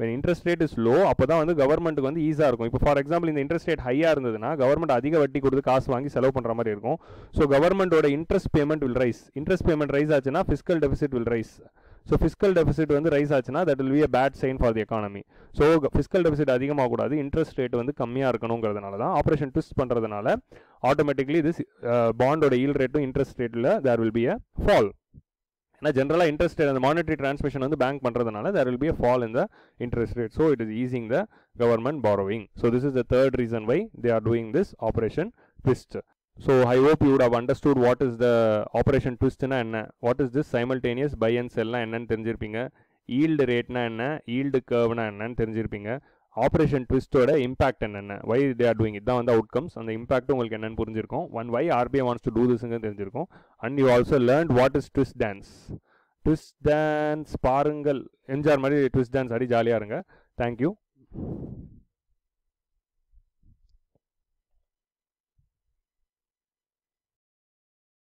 when interest rate is low அப்போ தான் வந்து கவர்மெண்ட்டுக்கு வந்து ஈஸியாக இருக்கும். இப்போ ஃபார் எக்ஸாம்பிள் இந்த இன்ட்ரெஸ்ட் ரேட் ஹையாக இருந்ததுன்னா கவர்மெண்ட் அதிக வட்டி கொடுத்து காசு வாங்கி செலவு பண்ணுற மாதிரி இருக்கும். ஸோ கவர்மெண்ட்டோட interest payment will rise interest payment rise ஆச்சுன்னா fiscal deficit will rise so fiscal deficit வந்து ரைஸ் ஆச்சுன்னா that will be a bad sign for the economy so fiscal deficit அதிகமாக கூடாது இன்ட்ரெஸ்ட் ரேட் வந்து கம்மியாக இருக்கணுங்கிறதுனால தான் ஆப்ரேஷன் ட்விஸ்ட் பண்ணுறதுனால automatically இது பாண்டோட ஈல் ரேட்டும் இன்ட்ரெஸ்ட் ரேட்டில் there will be a fall ஏன்னா ஜென்ரலாக இன்ட்ரெஸ்ட் ரேட் அந்த மானிட்டரி டிரான்ஸ்மிஷன் வந்து பேங்க் பண்ணுறதுனால there will be a fall in the interest rate so it is easing the government borrowing so this is the third reason why they are doing this operation twist so I hope you have understood what is the operation ட்விஸ்ட்னா என்ன what is this simultaneous buy and செல்லாம் என்னன்னு தெரிஞ்சிருப்பீங்க? Yield ரேட்னா என்ன yield கர்வ்னா என்னன்னு தெரிஞ்சிருப்பீங்க? Operation ட்விஸ்ட்டோட impact என்னென்ன? வை they are doing இதான் வந்து அவுட்கம்ஸ் அந்த இம்பாக்ட் உங்களுக்கு என்னன்னு புரிஞ்சிருக்கும். One why RBI wants to do திஸ்ங்க தெரிஞ்சிருக்கும். And you also learn what is twist dance twist dance பாருங்கள். எம்ஜிஆர் மாதிரி ட்விஸ்ட் டான்ஸ் அடி ஜாலியாக இருங்க. தேங்க்யூ